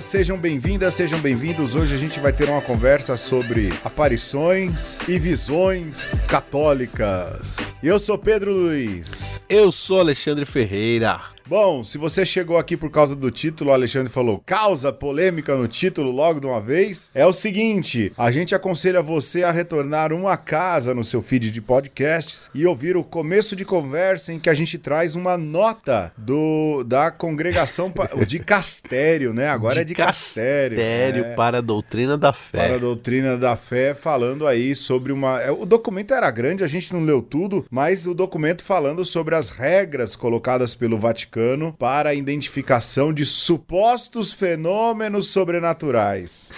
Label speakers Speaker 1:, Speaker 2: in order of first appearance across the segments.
Speaker 1: Sejam bem-vindas, sejam bem-vindos. Hoje a gente vai ter uma conversa sobre aparições e visões católicas. Eu sou Pedro Luiz.
Speaker 2: Eu sou Alexandre Ferreira.
Speaker 1: Bom, se você chegou aqui por causa do título, o Alexandre falou causa polêmica no título logo de uma vez, é o seguinte: a gente aconselha você a retornar uma casa no seu feed de podcasts e ouvir o começo de conversa em que a gente traz uma nota do da congregação de Castério, né? Agora
Speaker 2: de
Speaker 1: é de Castério.
Speaker 2: Castério
Speaker 1: é.
Speaker 2: para a doutrina da fé.
Speaker 1: Para a doutrina da fé, falando aí sobre uma. é, O documento era grande, a gente não leu tudo, mas o documento falando sobre as regras colocadas pelo Vaticano para a identificação de supostos fenômenos sobrenaturais.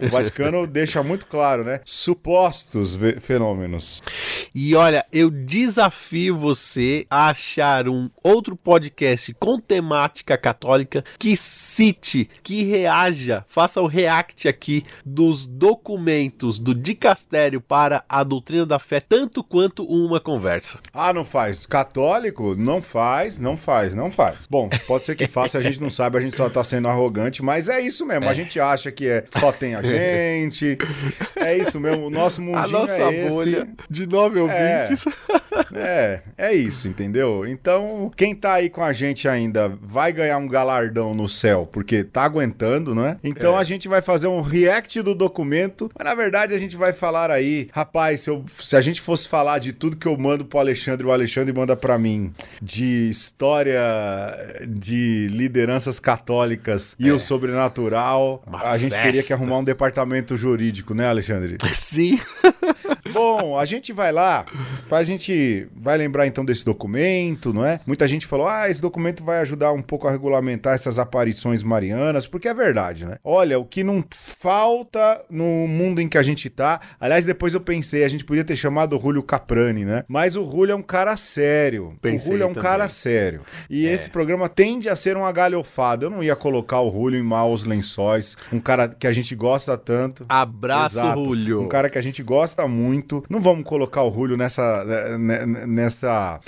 Speaker 1: O Vaticano deixa muito claro, né? Supostos fenômenos.
Speaker 2: E olha, eu desafio você a achar um outro podcast com temática católica que cite, que reaja, faça o react aqui dos documentos do dicastério para a doutrina da fé, tanto quanto uma conversa.
Speaker 1: Ah, não faz. Católico? Não faz, não faz, não faz. Bom, pode ser que faça, a gente não sabe, a gente só tá sendo arrogante, mas é isso mesmo. A gente acha que é só tem a gente. É isso mesmo. O nosso mundinho
Speaker 2: A nossa
Speaker 1: é esse.
Speaker 2: bolha de nove ouvintes.
Speaker 1: É, é isso, entendeu? Então, quem tá aí com a gente ainda vai ganhar um galardão no céu, porque tá aguentando, né? Então a gente vai fazer um react do documento, mas na verdade a gente vai falar aí, rapaz, se, eu- se a gente fosse falar de tudo que eu mando pro Alexandre, o Alexandre manda pra mim, de história de lideranças católicas e o sobrenatural,
Speaker 2: Uma
Speaker 1: a gente teria que
Speaker 2: festa.
Speaker 1: arrumar um departamento jurídico, né, Alexandre?
Speaker 2: Sim.
Speaker 1: Bom, a gente vai lá, a gente vai lembrar então desse documento, não é? Muita gente falou: ah, esse documento vai ajudar um pouco a regulamentar essas aparições marianas, porque é verdade, né? Olha, o que não falta no mundo em que a gente tá. Aliás, depois eu pensei, a gente podia ter chamado o Julio Caprani, né? Mas o Julio é um cara sério.
Speaker 2: Pensei
Speaker 1: o Julio é um
Speaker 2: também.
Speaker 1: cara sério. E esse programa tende a ser uma galhofada. Eu não ia colocar o Julio em maus lençóis, um cara que a gente gosta tanto.
Speaker 2: Abraço,
Speaker 1: Exato.
Speaker 2: Julio.
Speaker 1: Um cara que a gente gosta muito. Não vamos colocar o Julio nessa. né, nessa.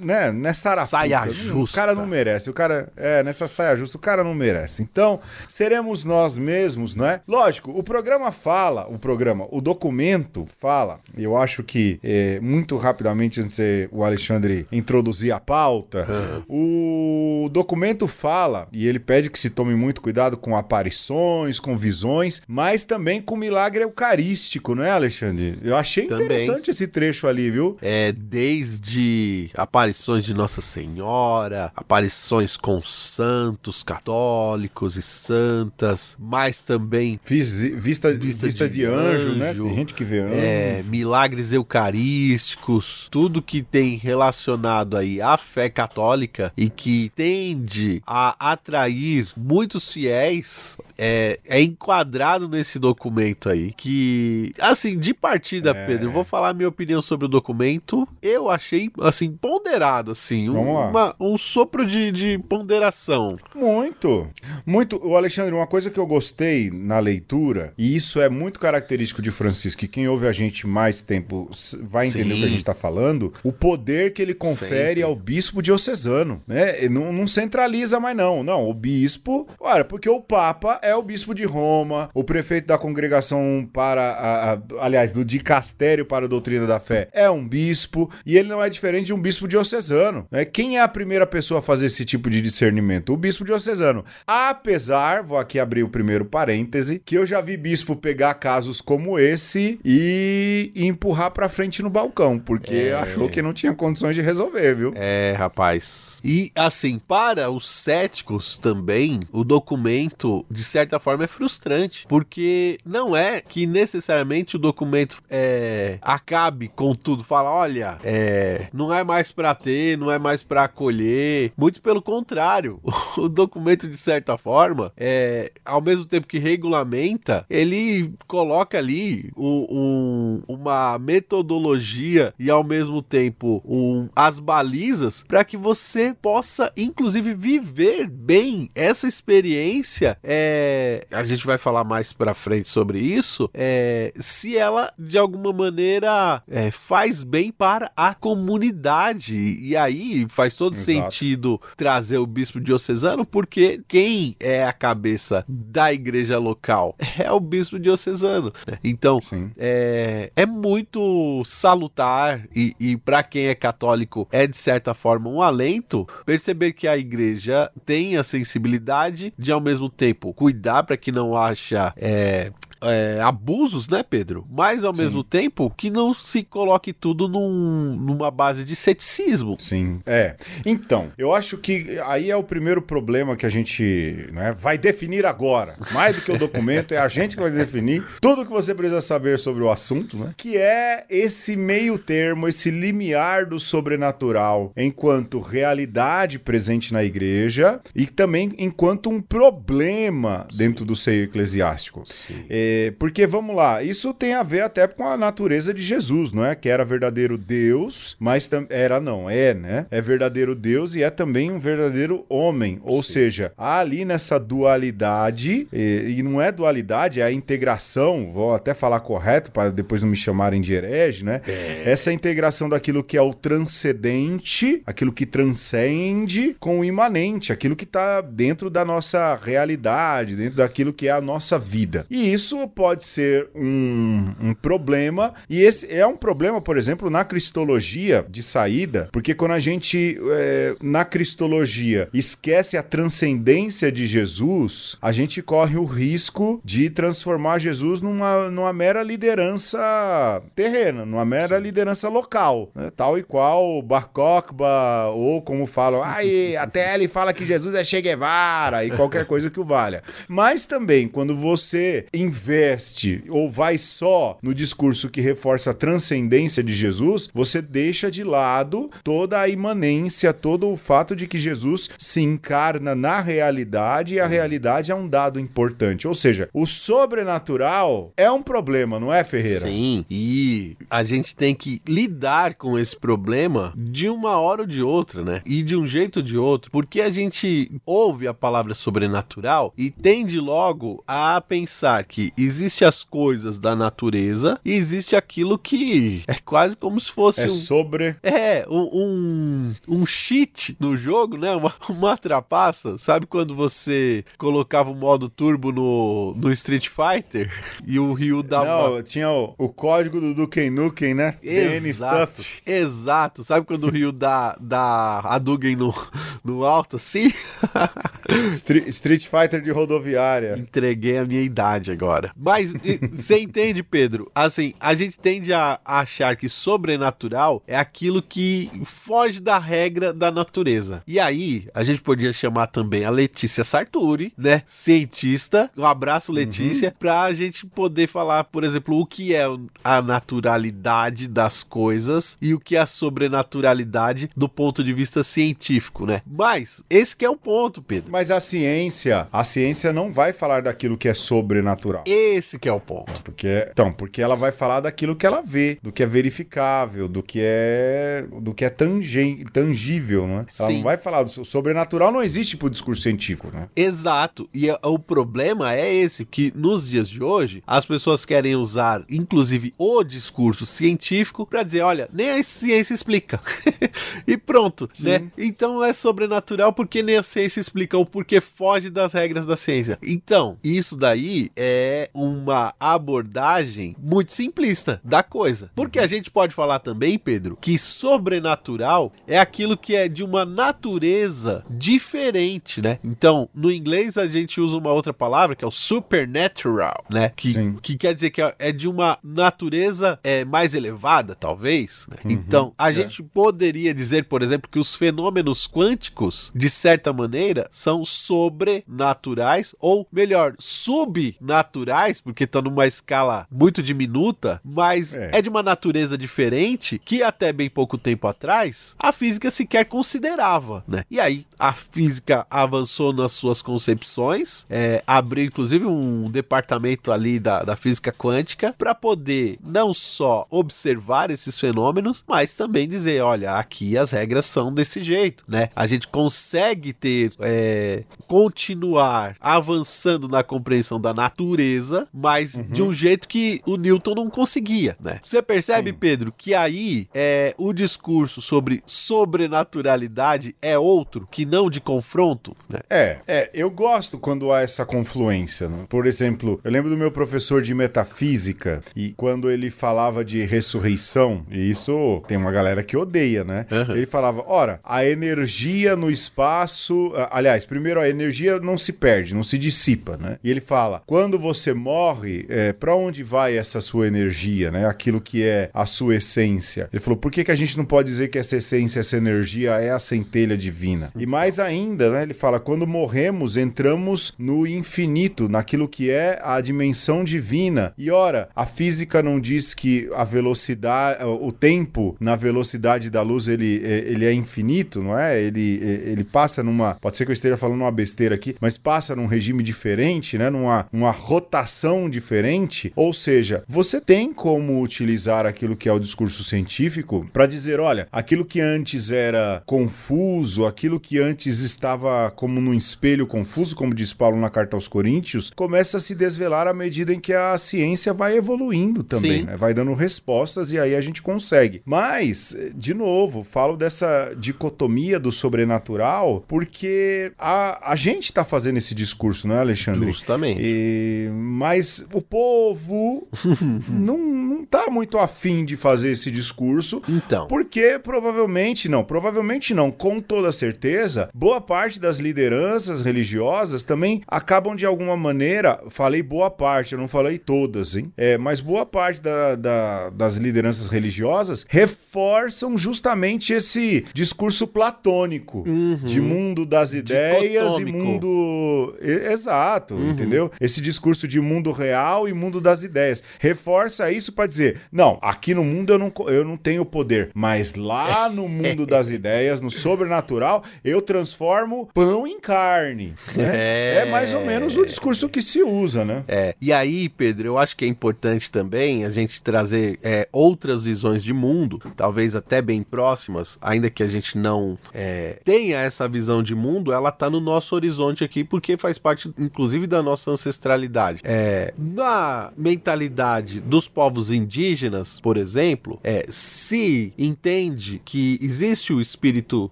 Speaker 1: né, nessa arapuca.
Speaker 2: Saia justa.
Speaker 1: O cara não merece. O cara. É, nessa saia justa, o cara não merece. Então, seremos nós mesmos, não é? Lógico, o programa fala, o programa, o documento fala, e eu acho que é, muito rapidamente, antes de o Alexandre introduzir a pauta, o documento fala, e ele pede que se tome muito cuidado com aparições, com visões, mas também com milagre eucarístico, não é, Alexandre? Eu achei
Speaker 2: Também.
Speaker 1: interessante esse trecho ali, viu?
Speaker 2: É, desde aparições de Nossa Senhora, aparições com santos católicos e santas, mas também
Speaker 1: Fiz vista, vista,
Speaker 2: Vista
Speaker 1: de,
Speaker 2: de
Speaker 1: anjo, né?
Speaker 2: anjo.
Speaker 1: Tem gente que vê anjo.
Speaker 2: é, milagres eucarísticos, tudo que tem relacionado aí à fé católica e que tende a atrair muitos fiéis é, é enquadrado nesse documento aí. Que, assim, de partida,
Speaker 1: É.
Speaker 2: Pedro, eu vou falar a minha opinião sobre o documento. Eu achei, assim, ponderado, assim, um, uma- um sopro de, de ponderação.
Speaker 1: Muito, muito. O Alexandre, uma coisa que eu gostei na leitura, e isso é muito característico de Francisco, e quem ouve a gente mais tempo vai entender
Speaker 2: Sim.
Speaker 1: o que a gente tá falando, o poder que ele confere
Speaker 2: Sempre.
Speaker 1: ao bispo diocesano, né? Não, não centraliza mais não, não, o bispo, olha, porque o papa é o bispo de Roma, o prefeito da congregação para, a, a- aliás, do dicastério para a doutrina da fé é um bispo, e ele não é diferente de um bispo diocesano, né? Quem é a primeira pessoa a fazer esse tipo de discernimento? O bispo diocesano. Apesar, vou aqui abrir o primeiro parêntese, que eu já vi bispo pegar casos como esse e, empurrar pra frente no balcão, porque achou que não tinha condições de resolver, viu?
Speaker 2: É, rapaz. E assim, para os céticos também, o documento, de certa forma, é frustrante. Porque não é que necessariamente o documento é, acabe com tudo. Fala, olha, é, não é mais pra ter, não é mais pra acolher. Muito pelo contrário. O documento, de certa forma, é, ao mesmo tempo que regulamenta, ele coloca ali um- um- uma metodologia e ao mesmo tempo um- as balizas para que você possa, inclusive, viver bem essa experiência. É, a gente vai falar mais para frente sobre isso. é, se ela de alguma uma maneira é, faz bem para a comunidade. E aí faz todo Exato. sentido trazer o bispo diocesano, porque quem é a cabeça da igreja local é o bispo diocesano. Né? Então, é, é muito salutar e, e para quem é católico é de certa forma um alento perceber que a igreja tem a sensibilidade de ao mesmo tempo cuidar para que não haja é, é, abusos, né, Pedro? Mas ao Sim. mesmo tempo que não se coloque tudo num, numa base de ceticismo.
Speaker 1: Sim, é. Então, eu acho que aí é o primeiro problema que a gente né, vai definir agora. Mais do que o documento, é a gente que vai definir tudo que você precisa saber sobre o assunto, né? Que é esse meio termo, esse limiar do sobrenatural enquanto realidade presente na igreja e também enquanto um problema Sim. dentro do seio eclesiástico. Sim. É, porque vamos lá, isso tem a ver até com a natureza de Jesus, não é? Que era verdadeiro Deus, mas era não, é, né? É verdadeiro Deus e é também um verdadeiro homem. Ou Sim. seja, há ali nessa dualidade, e, e, não é dualidade, é a integração, vou até falar correto para depois não me chamarem de herege, né? É. Essa integração daquilo que é o transcendente, aquilo que transcende, com o imanente, aquilo que está dentro da nossa realidade, dentro daquilo que é a nossa vida. E isso pode ser um, um problema, e esse é um problema, por exemplo, na cristologia de saída, porque quando a gente, é, na cristologia, esquece a transcendência de Jesus, a gente corre o risco de transformar Jesus numa, numa mera liderança terrena, numa mera Sim. liderança local, né? tal e qual Bar Kokhba, ou como falam, ai, até ele fala que Jesus é Che Guevara, e qualquer coisa que o valha. Mas também, quando você investe investe ou vai só no discurso que reforça a transcendência de Jesus, você deixa de lado toda a imanência, todo o fato de que Jesus se encarna na realidade e a realidade é um dado importante. Ou seja, o sobrenatural é um problema, não é, Ferreira?
Speaker 2: Sim, e a gente tem que lidar com esse problema de uma hora ou de outra, né? E de um jeito ou de outro, porque a gente ouve a palavra sobrenatural e tende logo a pensar que existe as coisas da natureza e existe aquilo que é quase como se fosse
Speaker 1: é um, sobre
Speaker 2: é um, um, um cheat no jogo, né? Uma, uma trapaça. Sabe quando você colocava o modo turbo no, no Street Fighter e o Ryu dava
Speaker 1: Não, tinha o, o código do Duken Nukem, né?
Speaker 2: Exato. Exato. Sabe quando o Ryu dá, dá a Duken no, no alto assim?
Speaker 1: Street, Street Fighter de rodoviária.
Speaker 2: Entreguei a minha idade agora. Mas você entende, Pedro? Assim, a gente tende a achar que sobrenatural é aquilo que foge da regra da natureza. E aí, a gente podia chamar também a Letícia Sarturi, né? Cientista. Um abraço, Letícia, uhum. pra gente poder falar, por exemplo, o que é a naturalidade das coisas e o que é a sobrenaturalidade do ponto de vista científico, né? Mas esse que é o ponto, Pedro.
Speaker 1: Mas a ciência, a ciência não vai falar daquilo que é sobrenatural.
Speaker 2: Esse que é o ponto.
Speaker 1: Porque, então, porque ela vai falar daquilo que ela vê, do que é verificável, do que é do que é tangen, tangível, né? Ela Sim. não vai falar do sobrenatural não existe pro discurso científico, né?
Speaker 2: Exato. E o problema é esse que nos dias de hoje as pessoas querem usar inclusive o discurso científico para dizer, olha, nem a ciência explica. e pronto, Sim. né? Então é sobrenatural porque nem a ciência explica ou porque foge das regras da ciência. Então, isso daí é uma abordagem muito simplista da coisa. Porque a gente pode falar também, Pedro, que sobrenatural é aquilo que é de uma natureza diferente, né? Então, no inglês a gente usa uma outra palavra que é o supernatural, né? Que, que quer dizer que é de uma natureza é, mais elevada, talvez. Né? Uhum, então, a é. gente poderia dizer, por exemplo, que os fenômenos quânticos, de certa maneira, são sobrenaturais, ou melhor, subnaturais porque tá numa escala muito diminuta, mas é. é. de uma natureza diferente que até bem pouco tempo atrás a física sequer considerava, né? E aí a física avançou nas suas concepções, é, abriu inclusive um departamento ali da, da física quântica para poder não só observar esses fenômenos, mas também dizer, olha, aqui as regras são desse jeito, né? A gente consegue ter é, é, continuar avançando na compreensão da natureza, mas uhum. de um jeito que o Newton não conseguia, né? Você percebe, Sim. Pedro, que aí é, o discurso sobre sobrenaturalidade é outro, que não de confronto, né?
Speaker 1: É, é, eu gosto quando há essa confluência, né? Por exemplo, eu lembro do meu professor de metafísica e quando ele falava de ressurreição, e isso tem uma galera que odeia, né? Uhum. Ele falava, ora, a energia no espaço, aliás, primeiro a energia não se perde, não se dissipa, né? E ele fala, quando você morre, é, para onde vai essa sua energia, né? Aquilo que é a sua essência. Ele falou, por que, que a gente não pode dizer que essa essência, essa energia é a centelha divina? E mais ainda, né? Ele fala, quando morremos, entramos no infinito, naquilo que é a dimensão divina. E ora, a física não diz que a velocidade, o tempo na velocidade da luz ele, ele é infinito, não é? Ele, ele passa numa. Pode ser que eu esteja falando uma besteira aqui, mas passa num regime diferente, né? Numa, numa rotação diferente. Ou seja, você tem como utilizar aquilo que é o discurso científico para dizer: olha, aquilo que antes era confuso, aquilo que antes estava como num espelho confuso, como diz Paulo na carta aos Coríntios, começa a se desvelar à medida em que a ciência vai evoluindo também, né? vai dando respostas e aí a gente consegue. Mas, de novo, falo dessa dicotomia do sobrenatural porque a, a gente está fazendo esse discurso, não é, Alexandre?
Speaker 2: Justamente.
Speaker 1: E, mas o povo não, não tá muito afim de fazer esse discurso.
Speaker 2: Então.
Speaker 1: Porque provavelmente não, provavelmente não, com toda certeza, boa parte das lideranças religiosas também acabam de alguma maneira, falei boa parte, eu não falei todas, hein? É, mas boa parte da, da, das lideranças religiosas reforçam justamente esse discurso platônico uhum. de mundo das ideias e mundo. Exato, uhum. entendeu? Esse discurso de mundo real e mundo das ideias. Reforça isso para dizer: não, aqui no mundo eu não, eu não tenho poder, mas lá no mundo das ideias, no sobrenatural, eu transformo pão em carne. Né? É... é mais ou menos o discurso que se usa, né?
Speaker 2: É. E aí, Pedro, eu acho que é importante também a gente trazer é, outras visões de mundo, talvez até bem próximas, ainda que a gente não é, tenha essa visão de mundo, ela tá no nosso horizonte aqui, porque faz parte, inclusive, da nossa ancestralidade. É, na mentalidade dos povos indígenas, por exemplo, é, se entende que existe o espírito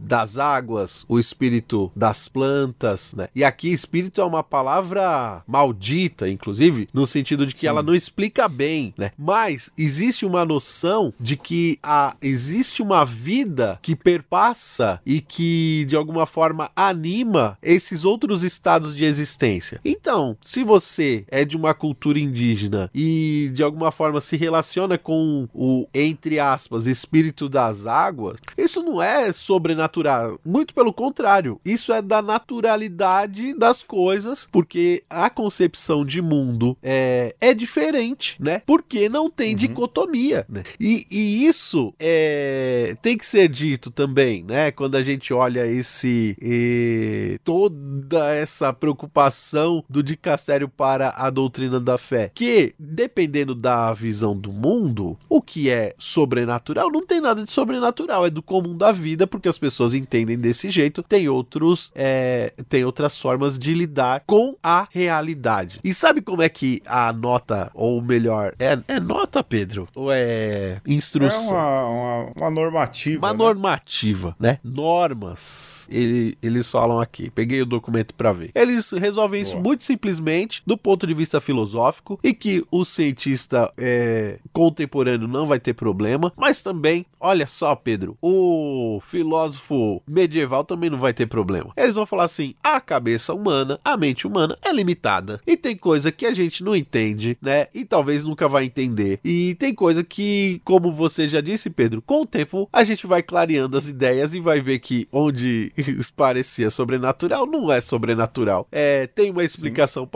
Speaker 2: das águas, o espírito das plantas, né? E aqui espírito é uma palavra maldita, inclusive, no sentido de que Sim. ela não explica bem, né? Mas existe uma noção de que a, existe uma vida que perpassa e que de alguma forma anima esses outros estados de existência. Então, se você é de uma cultura indígena e de alguma forma se relaciona com o entre aspas espírito das águas, isso não é sobrenatural, muito pelo contrário, isso é da naturalidade das coisas, porque a concepção de mundo é, é diferente, né? Porque não tem uhum. dicotomia, né? E, e isso é, tem que ser dito também, né? Quando a gente olha esse e, toda essa preocupação do dicastério para a doutrina da fé, que dependendo da visão do mundo, o que é sobrenatural não tem nada de sobrenatural, é do comum da vida, porque as pessoas entendem desse jeito. Tem outros, é, tem outras formas de lidar com a realidade. E sabe como é que a nota, ou melhor, é, é nota, Pedro? Ou é instrução?
Speaker 1: É uma, uma, uma normativa.
Speaker 2: Uma né? normativa, né? Normas. Ele, eles falam aqui. Peguei o documento para ver. Eles resolvem Boa. isso muito simplesmente do ponto de vista filosófico e que o cientista é, contemporâneo não vai ter problema, mas também, olha só, Pedro, o filósofo medieval também não vai ter problema. Eles vão falar assim: a cabeça humana, a mente humana é limitada e tem coisa que a gente não entende, né? E talvez nunca vai entender. E tem coisa que, como você já disse, Pedro, com o tempo a gente vai clareando as ideias e vai ver que onde parecia sobrenatural não é sobrenatural. É, tem uma explicação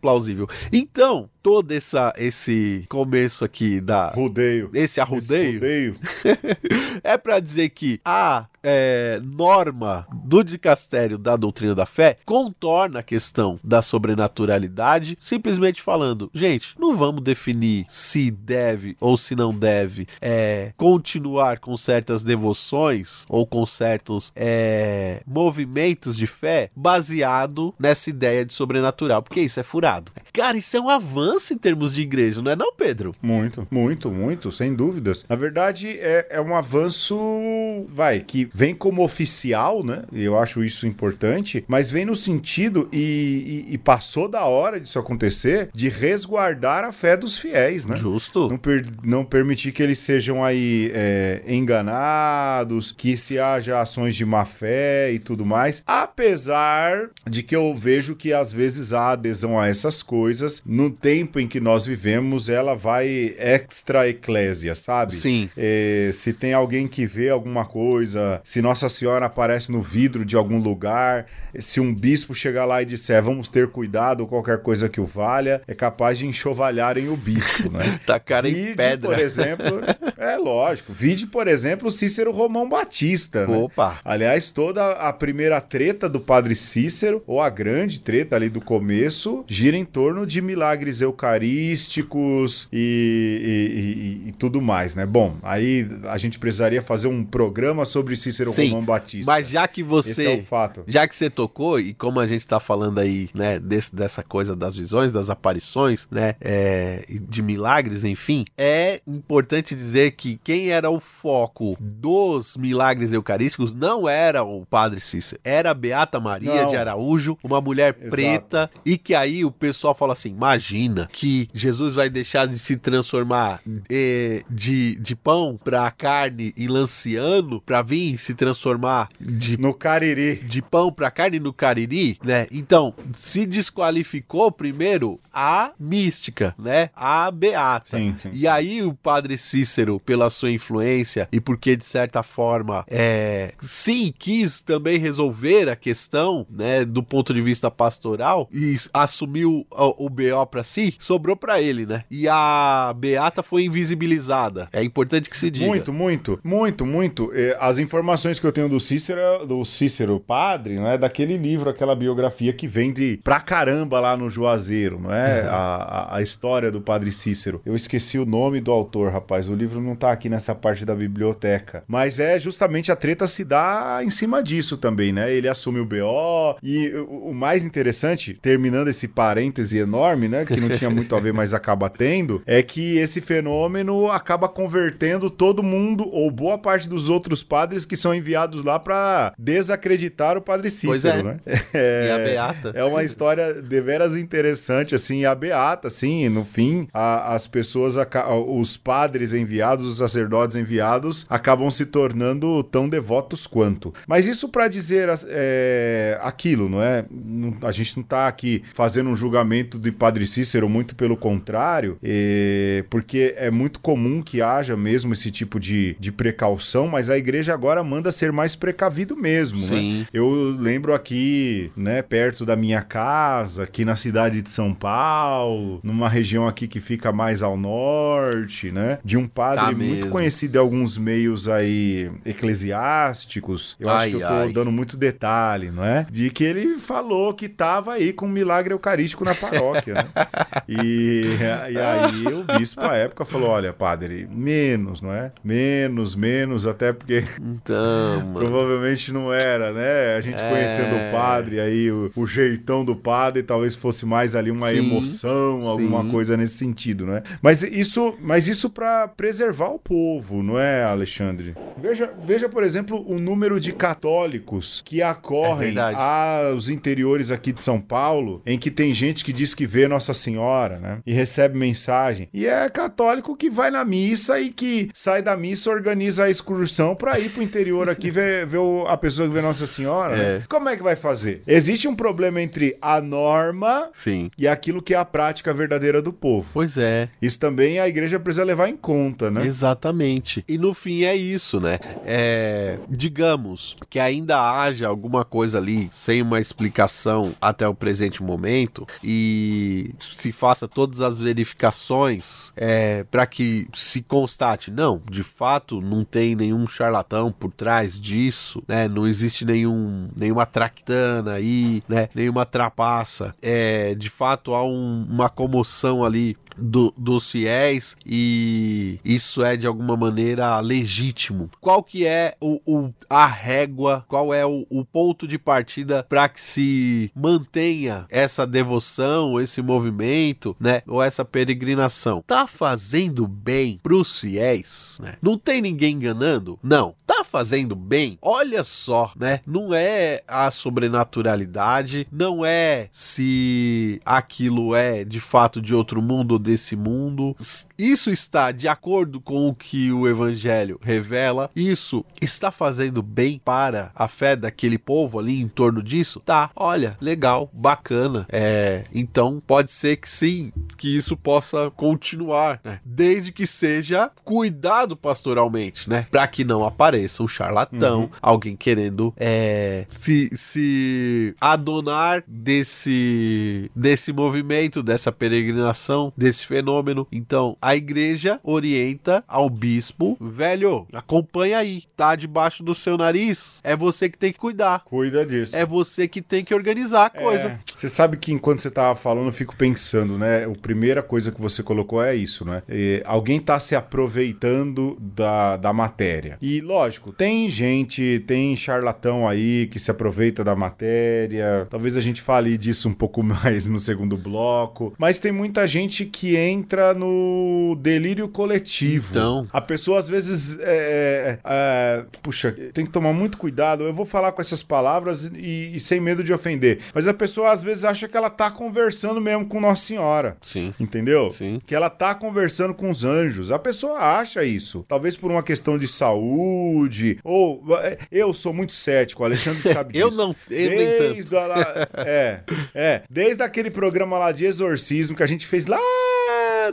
Speaker 2: plausível. Então, todo essa, esse começo aqui da.
Speaker 1: Rodeio.
Speaker 2: Esse arrodeio.
Speaker 1: Esse rodeio.
Speaker 2: é para dizer que a é, norma do dicastério da doutrina da fé contorna a questão da sobrenaturalidade, simplesmente falando, gente, não vamos definir se deve ou se não deve é, continuar com certas devoções ou com certos é, movimentos de fé baseado nessa ideia de sobrenatural, porque isso é furado. Cara, isso é um avanço em termos de igreja, não é não, Pedro?
Speaker 1: Muito, muito, muito, sem dúvidas. Na verdade, é, é um avanço, vai, que vem como oficial, né? Eu acho isso importante, mas vem no sentido, e, e, e passou da hora disso acontecer, de resguardar a fé dos fiéis, né?
Speaker 2: Justo.
Speaker 1: Não, per, não permitir que eles sejam aí é, enganados, que se haja ações de má fé e tudo mais. Apesar de que eu vejo que às vezes há adesão a essas coisas, no tempo em que nós vivemos, ela vai extra eclésia, sabe?
Speaker 2: Sim.
Speaker 1: É, se tem alguém que vê alguma coisa, se Nossa Senhora aparece no vidro de algum lugar, se um bispo chegar lá e disser vamos ter cuidado ou qualquer coisa que o valha, é capaz de enxovalharem o bispo, né?
Speaker 2: Tacar em pedra.
Speaker 1: por exemplo, é lógico. Vide, por exemplo, Cícero Romão Batista, né?
Speaker 2: Opa.
Speaker 1: Aliás, toda a primeira treta do padre Cícero, ou a grande treta ali do começo, gira em torno de milagres eucarísticos e, e- e- e tudo mais, né? Bom, aí a gente precisaria fazer um programa sobre Cícero
Speaker 2: Sim,
Speaker 1: Romão Batista.
Speaker 2: Mas já que você
Speaker 1: é.
Speaker 2: Já que você tocou, e como a gente tá falando aí, né, desse, dessa coisa das visões, das aparições, né, é, de milagres, enfim, é importante dizer que quem era o foco dos milagres eucarísticos não era o Padre Cícero, era a Beata Maria
Speaker 1: Não.
Speaker 2: de Araújo, uma mulher
Speaker 1: Exato.
Speaker 2: preta, e que aí o pessoal fala assim: imagina que Jesus vai deixar de se transformar eh, de, de pão pra carne e lanciano pra vir se transformar de
Speaker 1: No Cariri.
Speaker 2: de pão pra carne no Cariri, né? Então, se desqualificou primeiro a mística, né? A beata.
Speaker 1: Sim, sim.
Speaker 2: E aí o padre Cícero, pela sua influência e porque de certa forma, é, sim, quis também resolver a questão, né, do ponto de vista pastoral e assumiu o, o BO pra si, sobrou pra ele, né? E a beata foi invisibilizada. É importante que se diga.
Speaker 1: Muito, muito, muito, muito. As informações que eu tenho do Cícero, do Cícero padre, não é daquele livro, aquela biografia que vende pra caramba lá no Juazeiro, não é? A, a, a história do padre Cícero. Eu esqueci o nome do autor, rapaz. O livro não tá aqui nessa parte da biblioteca. Mas é justamente a treta se dá em cima disso também, né? Ele assume o BO e o, o mais interessante, terminando esse parêntese enorme, né? Que não tinha muito a ver, mas acaba tendo, é que esse fenômeno acaba convertendo todo mundo, ou boa parte dos outros padres que são enviados lá pra desacreditar o padre Cícero,
Speaker 2: Pois é.
Speaker 1: né?
Speaker 2: E a beata.
Speaker 1: É uma história deveras interessante, assim, e a Beata, assim, no fim, a- as pessoas, aca- os padres enviados, os sacerdotes enviados, acabam se tornando tão devotos quanto. Mas isso pra dizer é, aquilo, não é? A gente não tá aqui fazendo um julgamento de Padre Cícero, muito pelo contrário, é, porque é muito comum que haja mesmo esse tipo de, de precaução, mas a igreja agora manda ser mais precavido mesmo, né?
Speaker 2: Sim.
Speaker 1: Eu lembro aqui, né, perto da minha casa, aqui na cidade de São Paulo, numa região aqui que fica mais ao norte, né, de um padre
Speaker 2: Tá
Speaker 1: muito conhecido em alguns meios aí eclesiásticos. Eu acho
Speaker 2: Ai,
Speaker 1: que eu tô
Speaker 2: ai.
Speaker 1: dando muito detalhe, não é? De que ele falou que tava aí com um milagre eucarístico na paróquia, né? E, e aí o bispo à época falou: olha, padre, menos, não é? Menos, menos, até porque
Speaker 2: Mano.
Speaker 1: Provavelmente não era, né? A gente
Speaker 2: É.
Speaker 1: conhecendo o padre, aí o, o jeitão do padre talvez fosse mais ali uma
Speaker 2: Sim,
Speaker 1: emoção, alguma
Speaker 2: sim.
Speaker 1: coisa nesse sentido, né? Mas isso, mas isso para preservar o povo, não é, Alexandre? Veja, veja, por exemplo, o número de católicos que
Speaker 2: É
Speaker 1: acorrem
Speaker 2: verdade.
Speaker 1: aos interiores aqui de São Paulo, em que tem gente que diz que vê Nossa Senhora, né? E recebe mensagem. E é católico que vai na missa e que sai da missa, organiza a excursão pra ir pro interior aqui ver, a pessoa que vê Nossa Senhora. né?
Speaker 2: É.
Speaker 1: Como é que vai fazer? Existe um problema entre a norma
Speaker 2: Sim.
Speaker 1: e aquilo que é a prática verdadeira do povo.
Speaker 2: Pois é.
Speaker 1: Isso também a igreja precisa levar em conta, né? né?
Speaker 2: Exatamente. E no fim é isso, né? É, digamos que ainda haja alguma coisa ali sem uma explicação até o presente momento e se faça todas as verificações é, para que se constate, não, de fato não tem nenhum charlatão por trás disso, né? Não existe nenhum, nenhuma tractana aí, né? Nenhuma trapaça. É, de fato há um, uma comoção ali do, dos fiéis e isso é de alguma maneira legítimo. Qual que é o, o a régua, qual é o, o ponto de partida para que se mantenha essa devoção, esse movimento, né, ou essa peregrinação? Tá fazendo bem pros fiéis, né? Não tem ninguém enganando? Não. Tá fazendo bem? Olha só, né? Não é a sobrenaturalidade, não é se aquilo é de fato de outro mundo desse mundo. Isso está de acordo com o que o evangelho revela. Isso está fazendo bem para a fé daquele povo ali em torno disso? Tá, olha, legal, bacana. É, então pode ser que sim, que isso possa continuar, né? Desde que seja cuidado pastoralmente, né? Para que não apareça um charlatão, uhum. alguém querendo é, se, se adonar desse, desse movimento, dessa peregrinação, desse fenômeno. Então, a igreja orienta ao bispo, velho, acompanha aí, tá debaixo do seu nariz, é você que tem que cuidar.
Speaker 1: Cuida disso.
Speaker 2: É você que tem que organizar a coisa. É,
Speaker 1: você sabe que enquanto você tava falando, eu fico pensando, né? A primeira coisa que você colocou é isso, né? E alguém tá se aproveitando da, da matéria. E lógico, tem gente, tem charlatão aí que se aproveita da matéria. Talvez a gente fale disso um pouco mais no segundo bloco. Mas tem muita gente que entra no delírio coletivo.
Speaker 2: Então.
Speaker 1: A pessoa às vezes. É, é, é, puxa, tem que tomar muito cuidado. Eu vou falar com essas palavras e, e, sem medo de ofender. Mas a pessoa às vezes acha que ela tá conversando mesmo com Nossa Senhora.
Speaker 2: Sim.
Speaker 1: Entendeu?
Speaker 2: Sim.
Speaker 1: Que ela tá conversando com os anjos. A pessoa acha isso. Talvez por uma questão de saúde. Ou. É, eu sou muito cético, o Alexandre sabe disso.
Speaker 2: eu não. Eu
Speaker 1: desde a, é, é. Desde aquele programa lá de exorcismo que a gente fez lá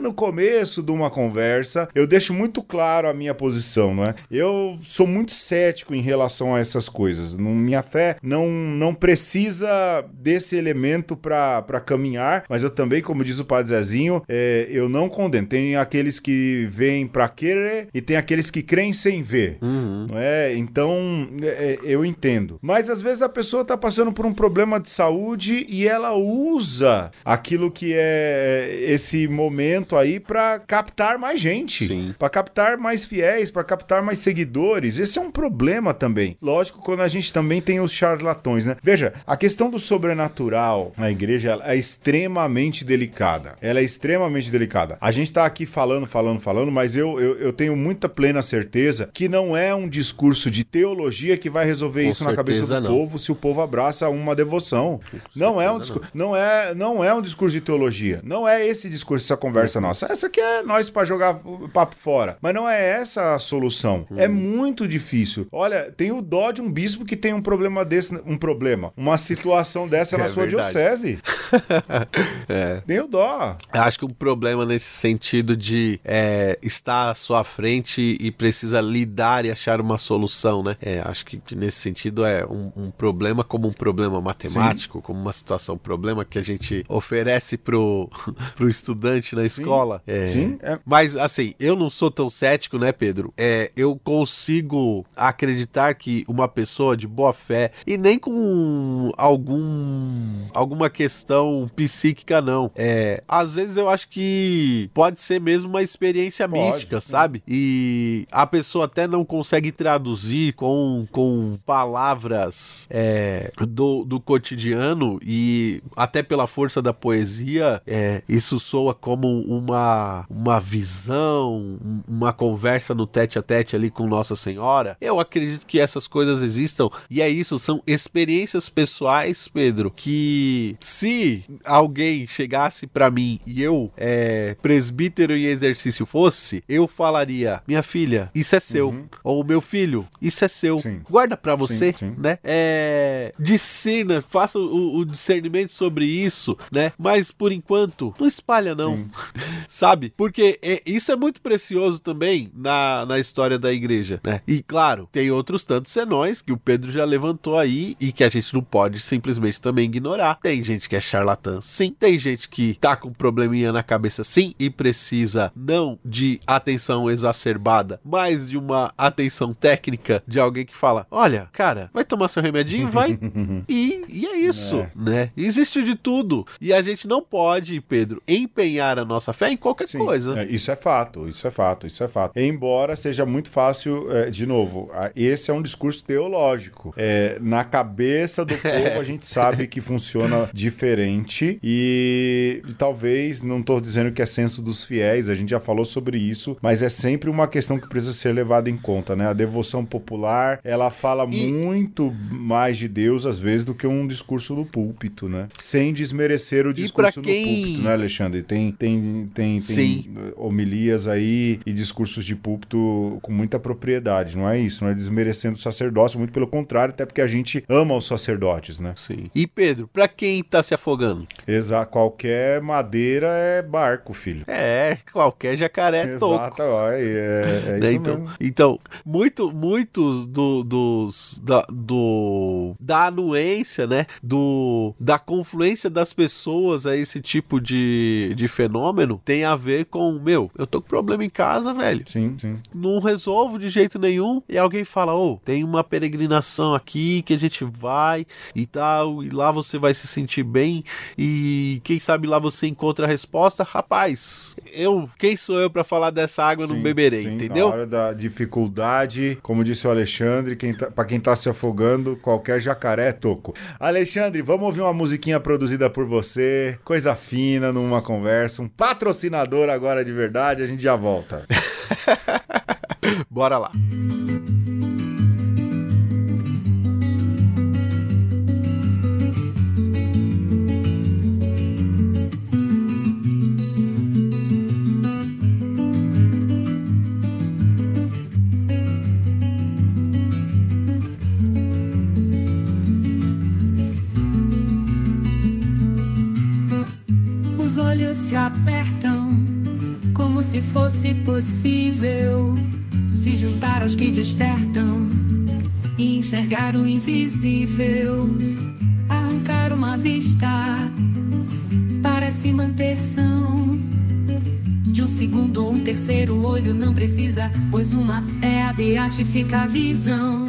Speaker 1: no começo de uma conversa, eu deixo muito claro a minha posição, não é? Eu sou muito cético em relação a essas coisas. Minha fé não, não precisa desse elemento para caminhar, mas eu também, como diz o Padre Zezinho, é, eu não condeno. Tem aqueles que vêm para querer e tem aqueles que creem sem ver,
Speaker 2: uhum.
Speaker 1: não é? Então, é, eu entendo. Mas às vezes a pessoa tá passando por um problema de saúde e ela usa aquilo que é esse momento aí para captar mais gente, para captar mais fiéis, para captar mais seguidores. Esse é um problema também. Lógico, quando a gente também tem os charlatões, né? Veja, a questão do sobrenatural na igreja é extremamente delicada. Ela é extremamente delicada. A gente tá aqui falando, falando, falando, mas eu, eu, eu tenho muita plena certeza que não é um discurso de teologia que vai resolver Com isso na cabeça do não. povo se o povo abraça uma devoção. não é um discurso, não. não é, não é um discurso de teologia. Não é esse discurso, essa conversa essa nossa. Essa aqui é nós para jogar o papo fora. Mas não é essa a solução. É hum. muito difícil. Olha, tem o dó de um bispo que tem um problema desse, um problema, uma situação dessa é na sua verdade. diocese.
Speaker 2: é.
Speaker 1: Tem o dó.
Speaker 2: Eu acho que um problema nesse sentido de é, estar à sua frente e precisa lidar e achar uma solução, né? É, acho que nesse sentido é um, um problema como um problema matemático, Sim. como uma situação, um problema que a gente oferece pro, pro estudante na escola escola.
Speaker 1: É, Sim. É.
Speaker 2: Mas, assim, eu não sou tão cético, né, Pedro? É, eu consigo acreditar que uma pessoa de boa fé, e nem com algum alguma questão psíquica, não. É, às vezes eu acho que pode ser mesmo uma experiência pode, mística, sabe? E a pessoa até não consegue traduzir com, com palavras é, do, do cotidiano e até pela força da poesia, é, isso soa como uma, uma visão, uma conversa no tete a tete ali com Nossa Senhora, eu acredito que essas coisas existam. E é isso, são experiências pessoais, Pedro, que se alguém chegasse para mim e eu, é, presbítero em exercício fosse, eu falaria: minha filha, isso é seu. Uhum. Ou meu filho, isso é seu. Sim. Guarda para você, sim, sim. né? É, discerna, faça o, o, discernimento sobre isso, né? Mas por enquanto, não espalha não. Sabe? Porque é, isso é muito precioso também na, na história da igreja, né? E claro, tem outros tantos senões que o Pedro já levantou aí e que a gente não pode simplesmente também ignorar. Tem gente que é charlatã, sim. Tem gente que tá com probleminha na cabeça, sim, e precisa não de atenção exacerbada, mas de uma atenção técnica de alguém que fala: olha, cara, vai tomar seu remedinho, vai. e, e é isso, é. né? Existe de tudo. E a gente não pode, Pedro, empenhar a nossa fé em qualquer Sim, coisa.
Speaker 1: É, isso é fato, isso é fato, isso é fato. Embora seja muito fácil, é, de novo, esse é um discurso teológico. É, na cabeça do povo a gente sabe que funciona diferente e, e talvez, não estou dizendo que é senso dos fiéis, a gente já falou sobre isso, mas é sempre uma questão que precisa ser levada em conta, né? A devoção popular, ela fala e... muito mais de Deus, às vezes, do que um discurso do púlpito, né? Sem desmerecer o discurso quem... do púlpito, né, Alexandre? Tem, tem, tem, tem homilias aí e discursos de púlpito com muita propriedade, não é isso? Não é desmerecendo o sacerdócio, muito pelo contrário, até porque a gente ama os sacerdotes, né?
Speaker 2: Sim. E Pedro, para quem tá se afogando?
Speaker 1: Exato, qualquer madeira é barco, filho.
Speaker 2: É, qualquer jacaré é toco. Exato,
Speaker 1: é, é, é
Speaker 2: né, então, mesmo. então, muito, muitos do, dos da, do da anuência, né, do da confluência das pessoas a esse tipo de, de fenômeno tem a ver com, meu, eu tô com problema em casa, velho.
Speaker 1: Sim, sim.
Speaker 2: Não resolvo de jeito nenhum e alguém fala, ô, oh, tem uma peregrinação aqui que a gente vai e tal, e lá você vai se sentir bem e quem sabe lá você encontra a resposta. Rapaz, eu, quem sou eu para falar dessa água, sim, não beberei, sim, entendeu?
Speaker 1: Na hora da dificuldade, como disse o Alexandre, quem tá, para quem tá se afogando, qualquer jacaré é toco. Alexandre, vamos ouvir uma musiquinha produzida por você, coisa fina numa conversa, um patrocinador agora de verdade, a gente já volta.
Speaker 2: Bora lá.
Speaker 3: Se possível se juntar aos que despertam e enxergar o invisível, arrancar uma vista para se manter são. De um segundo ou um terceiro olho não precisa, pois uma é a beatifica visão.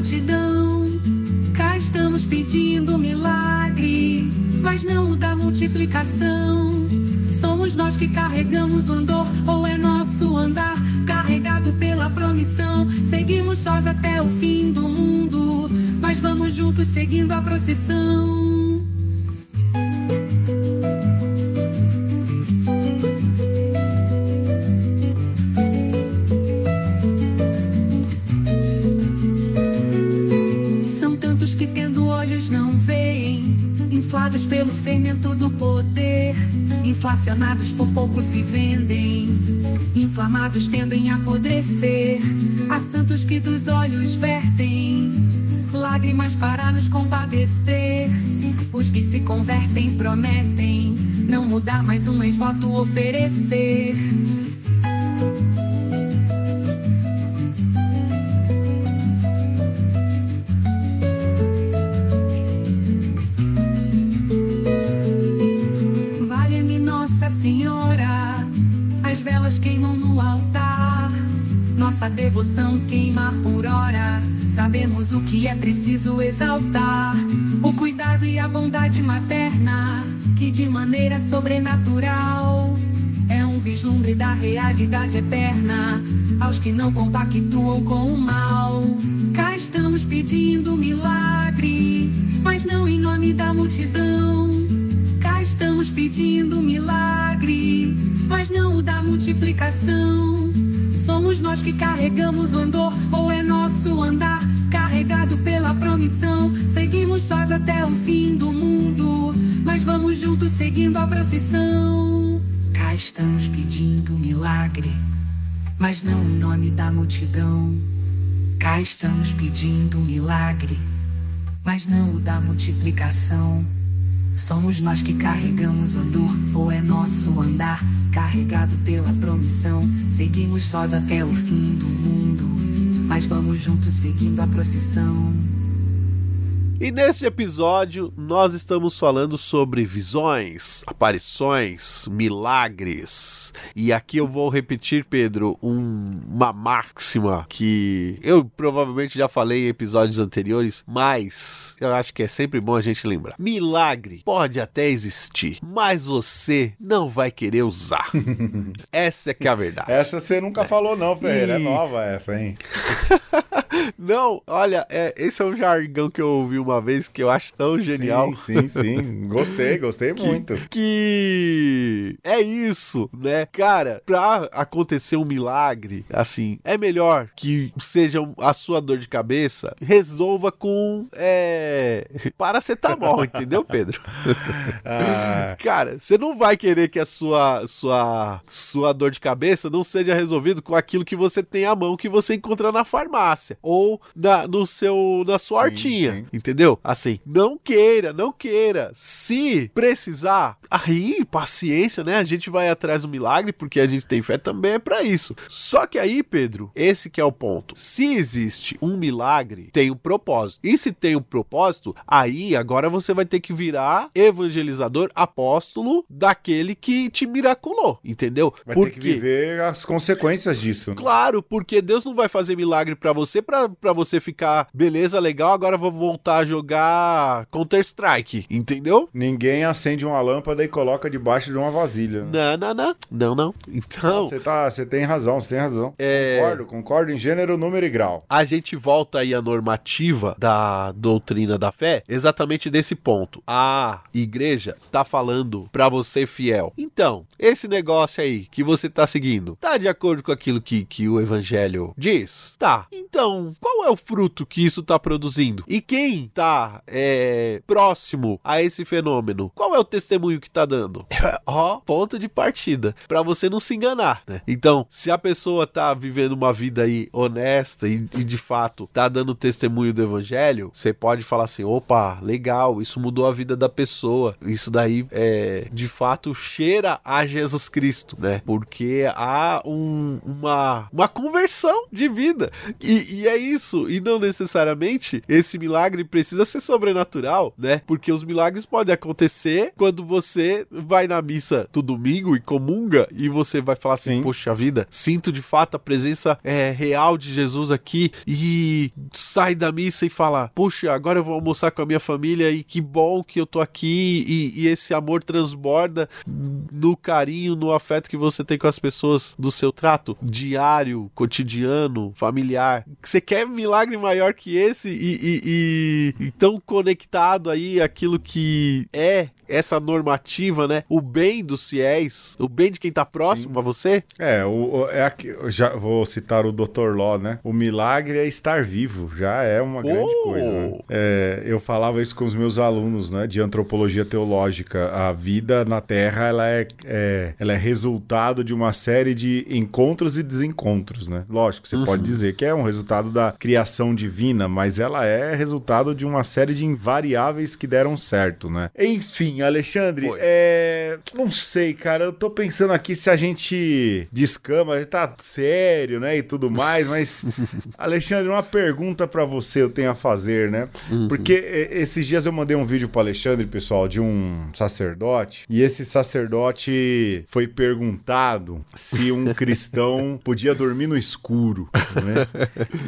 Speaker 3: Multidão. Cá estamos pedindo milagre, mas não o da multiplicação. Somos nós que carregamos o andor, ou é nosso andar carregado pela promissão. Seguimos sós até o fim do mundo, mas vamos juntos seguindo a procissão. Inflacionados por pouco se vendem, inflamados tendem a apodrecer. Há santos que dos olhos vertem lágrimas para nos compadecer. Os que se convertem prometem não mudar, mais um ex-voto oferecer. Nossa devoção queima por hora. Sabemos o que é preciso exaltar: o cuidado e a bondade materna, que de maneira sobrenatural é um vislumbre da realidade eterna. Aos que não compactuam com o mal, cá estamos pedindo milagre, mas não em nome da multidão. Cá estamos pedindo milagre, mas não o da multiplicação. Somos nós que carregamos o andor, ou é nosso andar carregado pela promissão. Seguimos sós até o fim do mundo, mas vamos juntos seguindo a procissão. Cá estamos pedindo milagre, mas não em nome da multidão. Cá estamos pedindo milagre, mas não o da multiplicação. Somos nós que carregamos o dor, ou é nosso andar, carregado pela promissão. Seguimos sós até o fim do mundo, mas vamos juntos seguindo a procissão.
Speaker 2: E neste episódio nós estamos falando sobre visões, aparições, milagres. E aqui eu vou repetir, Pedro, um- uma máxima que eu provavelmente já falei em episódios anteriores, mas eu acho que é sempre bom a gente lembrar. Milagre pode até existir, mas você não vai querer usar. Essa é que é a verdade.
Speaker 1: Essa você nunca falou, não, Ferreira. É
Speaker 2: E-
Speaker 1: nova essa, hein?
Speaker 2: Não, olha, é, esse é um jargão que eu ouvi uma vez que eu acho tão genial.
Speaker 1: Sim, sim, sim. Gostei, gostei muito.
Speaker 2: que é isso, né? Cara, pra acontecer um milagre, assim, é melhor que seja a sua dor de cabeça, resolva com é, paracetamol, entendeu, Pedro?
Speaker 1: Ah,
Speaker 2: Cara, você não vai querer que a sua, sua, sua dor de cabeça não seja resolvido com aquilo que você tem à mão que você encontra na farmácia ou na, no seu, na sua
Speaker 1: Sim,
Speaker 2: hortinha,
Speaker 1: sim.
Speaker 2: entendeu? Assim, não queira, não queira. Se precisar, aí, paciência, né? A gente vai atrás do milagre porque a gente tem fé também é pra isso. Só que aí, Pedro, esse que é o ponto. Se existe um milagre, tem um propósito. E se tem um propósito, aí agora você vai ter que virar evangelizador apóstolo daquele que te miraculou, entendeu?
Speaker 1: vai
Speaker 2: Por
Speaker 1: ter que viver as consequências disso. né?
Speaker 2: Claro, porque Deus não vai fazer milagre pra você pra pra você ficar beleza, legal, agora vou voltar a jogar Counter Strike, entendeu?
Speaker 1: Ninguém acende uma lâmpada e coloca debaixo de uma vasilha. né?
Speaker 2: Não, não, não. Não, não. Então,
Speaker 1: Você, tá, você tem razão, você tem razão.
Speaker 2: É.
Speaker 1: Concordo, concordo em gênero, número e grau.
Speaker 2: a gente volta aí à normativa da doutrina da fé exatamente desse ponto. A igreja tá falando pra você fiel. Então, esse negócio aí que você tá seguindo, tá de acordo com aquilo que, que o evangelho diz? Tá. Então, qual é o fruto que isso tá produzindo? E quem tá é, próximo a esse fenômeno? Qual é o testemunho que tá dando? Ó, ponto de partida. Pra você não se enganar, né? Então, se a pessoa tá vivendo uma vida aí honesta e, e de fato tá dando testemunho do evangelho, você pode falar assim: opa, legal, isso mudou a vida da pessoa. Isso daí é de fato cheira a Jesus Cristo, né? Porque há um- uma, uma conversão de vida. E, e é isso. E não necessariamente esse milagre precisa ser sobrenatural, né? Porque os milagres podem acontecer quando você vai na missa do domingo e comunga e você vai falar assim:
Speaker 1: Sim.
Speaker 2: Poxa vida, sinto de fato a presença é, real de Jesus aqui e sai da missa e fala: Poxa, agora eu vou almoçar com a minha família e que bom que eu tô aqui e, e esse amor transborda no carinho, no afeto que você tem com as pessoas do seu trato diário, cotidiano, familiar. Você quer milagre maior que esse e, e- e- e tão conectado aí aquilo que é essa normativa, né? O bem dos fiéis, o bem de quem tá próximo a você.
Speaker 1: É, o, o- é aqui, já vou citar o Dr. Ló, né? O milagre é estar vivo, já é uma grande
Speaker 2: Oh!
Speaker 1: coisa. né? É, eu falava isso com os meus alunos, né? De antropologia teológica. A vida na Terra, ela é, é- ela é resultado de uma série de encontros e desencontros, né? Lógico, você pode dizer que é um resultado da criação divina, mas ela é resultado de uma série de invariáveis que deram certo, né? Enfim, Alexandre, é... Não sei, cara, eu tô pensando aqui se a gente descama, tá sério, né, e tudo mais, mas... Alexandre, uma pergunta pra você eu tenho a fazer, né? Porque é, esses dias eu mandei um vídeo pro Alexandre, pessoal, de um sacerdote, e esse sacerdote foi perguntado se um cristão podia dormir no escuro, né?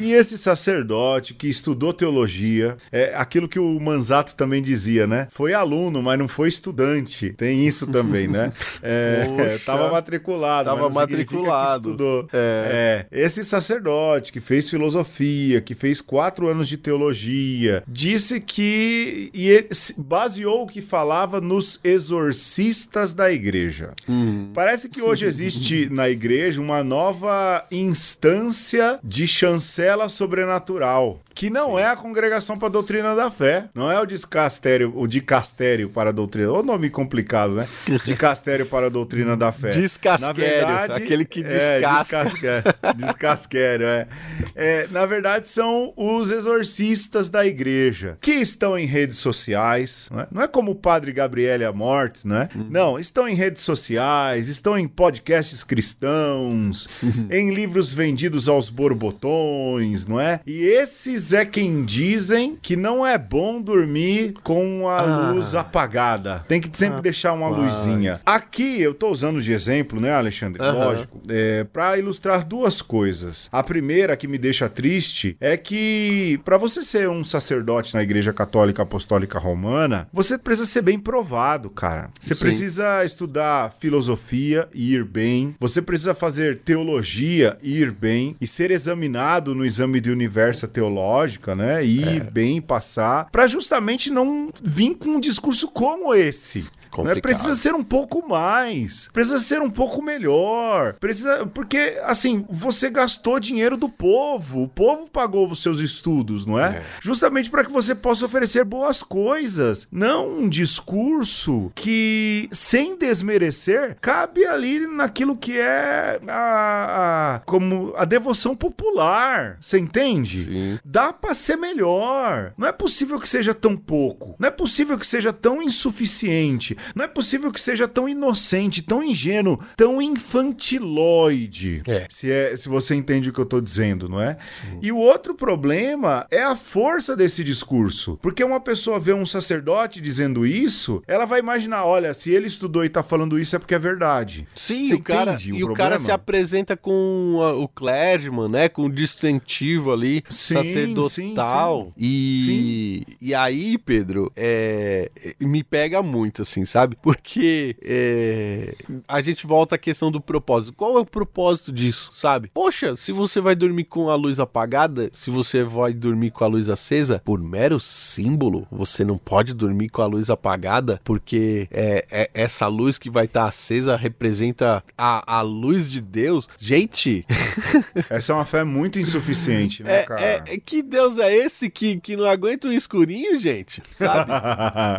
Speaker 1: E esse sacerdote que estudou teologia, é aquilo que o Manzato também dizia, né? Foi aluno, mas não foi foi estudante. Tem isso também, né? É,
Speaker 2: Poxa.
Speaker 1: tava matriculado.
Speaker 2: Tava matriculado.
Speaker 1: Estudou.
Speaker 2: É.
Speaker 1: É, esse sacerdote que fez filosofia, que fez quatro anos de teologia, disse que. E ele se baseou o que falava nos exorcistas da igreja.
Speaker 2: Hum.
Speaker 1: Parece que hoje existe na igreja uma nova instância de chancela sobrenatural. Que não é a congregação para a doutrina da fé. Não é o discastério, o dicastério para a doutrina. Ô nome complicado, né? Dicastério para a doutrina da fé.
Speaker 2: Descasquério,
Speaker 1: verdade,
Speaker 2: aquele que
Speaker 1: é,
Speaker 2: descasca.
Speaker 1: descasque- Descasquério, é. É, Na verdade, são os exorcistas da igreja que estão em redes sociais. Não é, não é como o padre Gabriele Amortes, né? Não, estão em redes sociais, estão em podcasts cristãos, em livros vendidos aos borbotões, não é? E esses é quem dizem que não é bom dormir com a
Speaker 2: Ah.
Speaker 1: luz apagada. Tem que sempre deixar uma
Speaker 2: Rapaz.
Speaker 1: luzinha. Aqui eu tô usando de exemplo, né, Alexandre? Lógico. É, para ilustrar duas coisas. A primeira que me deixa triste é que para você ser um sacerdote na Igreja Católica Apostólica Romana, você precisa ser bem provado, cara. Você
Speaker 2: Sim.
Speaker 1: precisa estudar filosofia e ir bem. Você precisa fazer teologia e ir bem e ser examinado no exame de universo teológica, né? E
Speaker 2: É.
Speaker 1: ir bem passar para justamente não vir com um discurso como esse. Né?
Speaker 2: Complicado.
Speaker 1: Precisa ser um pouco mais. Precisa ser um pouco melhor. Precisa. Porque, assim, você gastou dinheiro do povo. O povo pagou os seus estudos, não é? Justamente para que você possa oferecer boas coisas. Não um discurso que, sem desmerecer, cabe ali naquilo que é a, a- como a devoção popular. Você entende?
Speaker 2: Sim.
Speaker 1: Dá pra ser melhor. Não é possível que seja tão pouco. Não é possível que seja tão insuficiente. Não é possível que seja tão inocente, tão ingênuo, tão infantiloide.
Speaker 2: É.
Speaker 1: Se, é, se você entende o que eu tô dizendo, não é? E o outro problema é a força desse discurso. Porque uma pessoa vê um sacerdote dizendo isso, ela vai imaginar: olha, se ele estudou e tá falando isso é porque é verdade.
Speaker 2: Sim,
Speaker 1: Você
Speaker 2: o cara,
Speaker 1: o
Speaker 2: e o cara
Speaker 1: problema?
Speaker 2: se apresenta com a- o clergyman, né? Com o distintivo ali,
Speaker 1: Sim,
Speaker 2: sacerdotal. E, e aí, Pedro, é, me pega muito, assim, sabe? Porque é, a gente volta à questão do propósito. Qual é o propósito disso, sabe? Poxa, se você vai dormir com a luz apagada, se você vai dormir com a luz acesa, por mero símbolo, você não pode dormir com a luz apagada, porque é, é- essa luz que vai estar acesa representa a, a luz de Deus. Gente,
Speaker 1: Essa é uma fé muito insuficiente, né,
Speaker 2: é,
Speaker 1: cara?
Speaker 2: é- é- que Deus é esse que, que não aguenta um escurinho, gente? Sabe?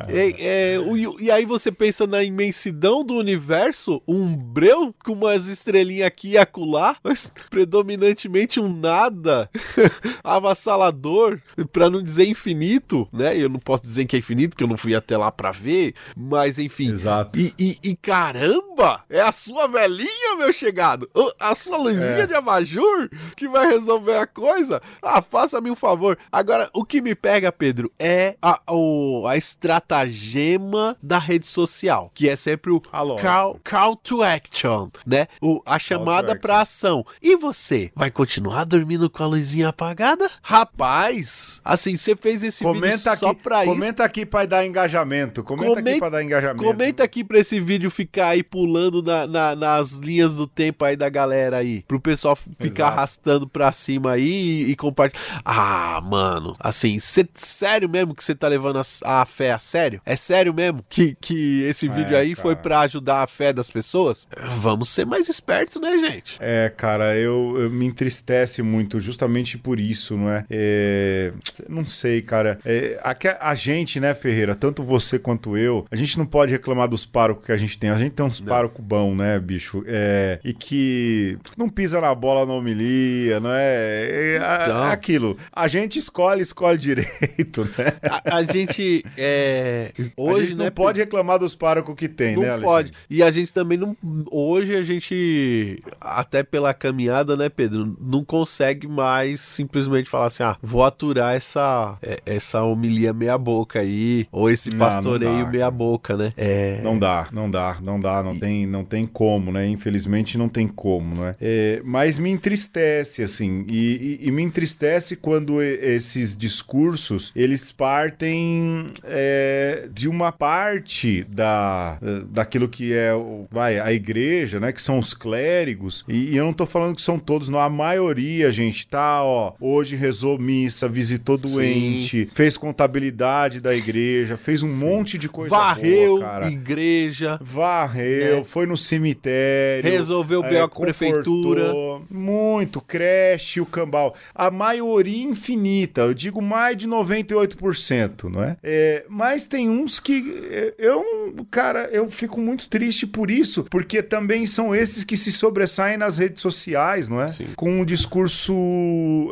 Speaker 2: É, é, o- e aí você pensa na imensidão do universo, um breu com umas estrelinhas aqui e acolá, mas predominantemente um nada avassalador, pra não dizer infinito, né? Eu não posso dizer que é infinito, porque eu não fui até lá pra ver, mas enfim.
Speaker 1: Exato.
Speaker 2: E, e- e caramba, é a sua velhinha, meu chegado, a sua luzinha
Speaker 1: É.
Speaker 2: de abajur que vai resolver a coisa. Ah, faça-me um favor. Agora, o que me pega, Pedro, é a, o, a estratagema da rede social, que é sempre o call, call to action, né? O, a chamada pra ação. E você, vai continuar dormindo com a luzinha apagada? Rapaz, assim, você fez esse vídeo
Speaker 1: Comenta
Speaker 2: só
Speaker 1: aqui,
Speaker 2: pra isso.
Speaker 1: comenta aqui pra dar engajamento. Comenta, aqui
Speaker 2: Comenta-
Speaker 1: pra dar engajamento.
Speaker 2: Comenta aqui pra esse vídeo ficar aí pulando na- na- nas linhas do tempo aí da galera aí. Pro pessoal ficar
Speaker 1: Exato.
Speaker 2: arrastando pra cima aí e, e compartilhar. Ah, mano, assim, cê, sério mesmo que você tá levando a, a fé a sério? É sério mesmo que, que esse vídeo
Speaker 1: É,
Speaker 2: aí foi
Speaker 1: cara.
Speaker 2: pra ajudar a fé das pessoas? Vamos ser mais espertos, né, gente?
Speaker 1: É, cara, eu, eu me entristece muito justamente por isso, não é? É, não sei, cara. É, a, que- a gente, né, Ferreira, tanto você quanto eu, a gente não pode reclamar dos párocos que a gente tem. A gente tem uns párocos bons, né, bicho? É, e que não pisa na bola na homilia, não é? É, a-
Speaker 2: Então.
Speaker 1: aquilo. A gente escolhe, escolhe direito, né?
Speaker 2: A, a gente, é,
Speaker 1: a
Speaker 2: hoje,
Speaker 1: gente
Speaker 2: né,
Speaker 1: não pode reclamar dos párocos que tem,
Speaker 2: Não
Speaker 1: né, Alexandre?
Speaker 2: pode. E a gente também não. Hoje a gente, até pela caminhada, né, Pedro, não consegue mais simplesmente falar assim: ah, vou aturar essa, é, essa homilia meia-boca aí, ou esse
Speaker 1: Não,
Speaker 2: pastoreio
Speaker 1: não
Speaker 2: meia-boca, né? É.
Speaker 1: Não dá, não dá, não dá, não
Speaker 2: E-
Speaker 1: tem, não tem como, né? Infelizmente não tem como, né? É, mas me entristece, assim, e, e, e me entristece quando esses discursos, eles partem é, de uma parte da, daquilo que é, vai, a igreja, né? Que são os clérigos, e, e eu não tô falando que são todos, não, a maioria, gente, tá, ó, hoje rezou missa, visitou doente, Sim. fez contabilidade da igreja, fez um Sim. monte de coisa
Speaker 2: Varreu
Speaker 1: boa,
Speaker 2: igreja.
Speaker 1: Varreu, é. foi no cemitério.
Speaker 2: Resolveu o é, prefeitura.
Speaker 1: Muito, creche, o cambal. A maioria infinita, eu digo mais de 98%, não é? é mas tem uns que é, eu, cara, eu fico muito triste por isso, porque também são esses que se sobressaem nas redes sociais, não é? Sim. Com um discurso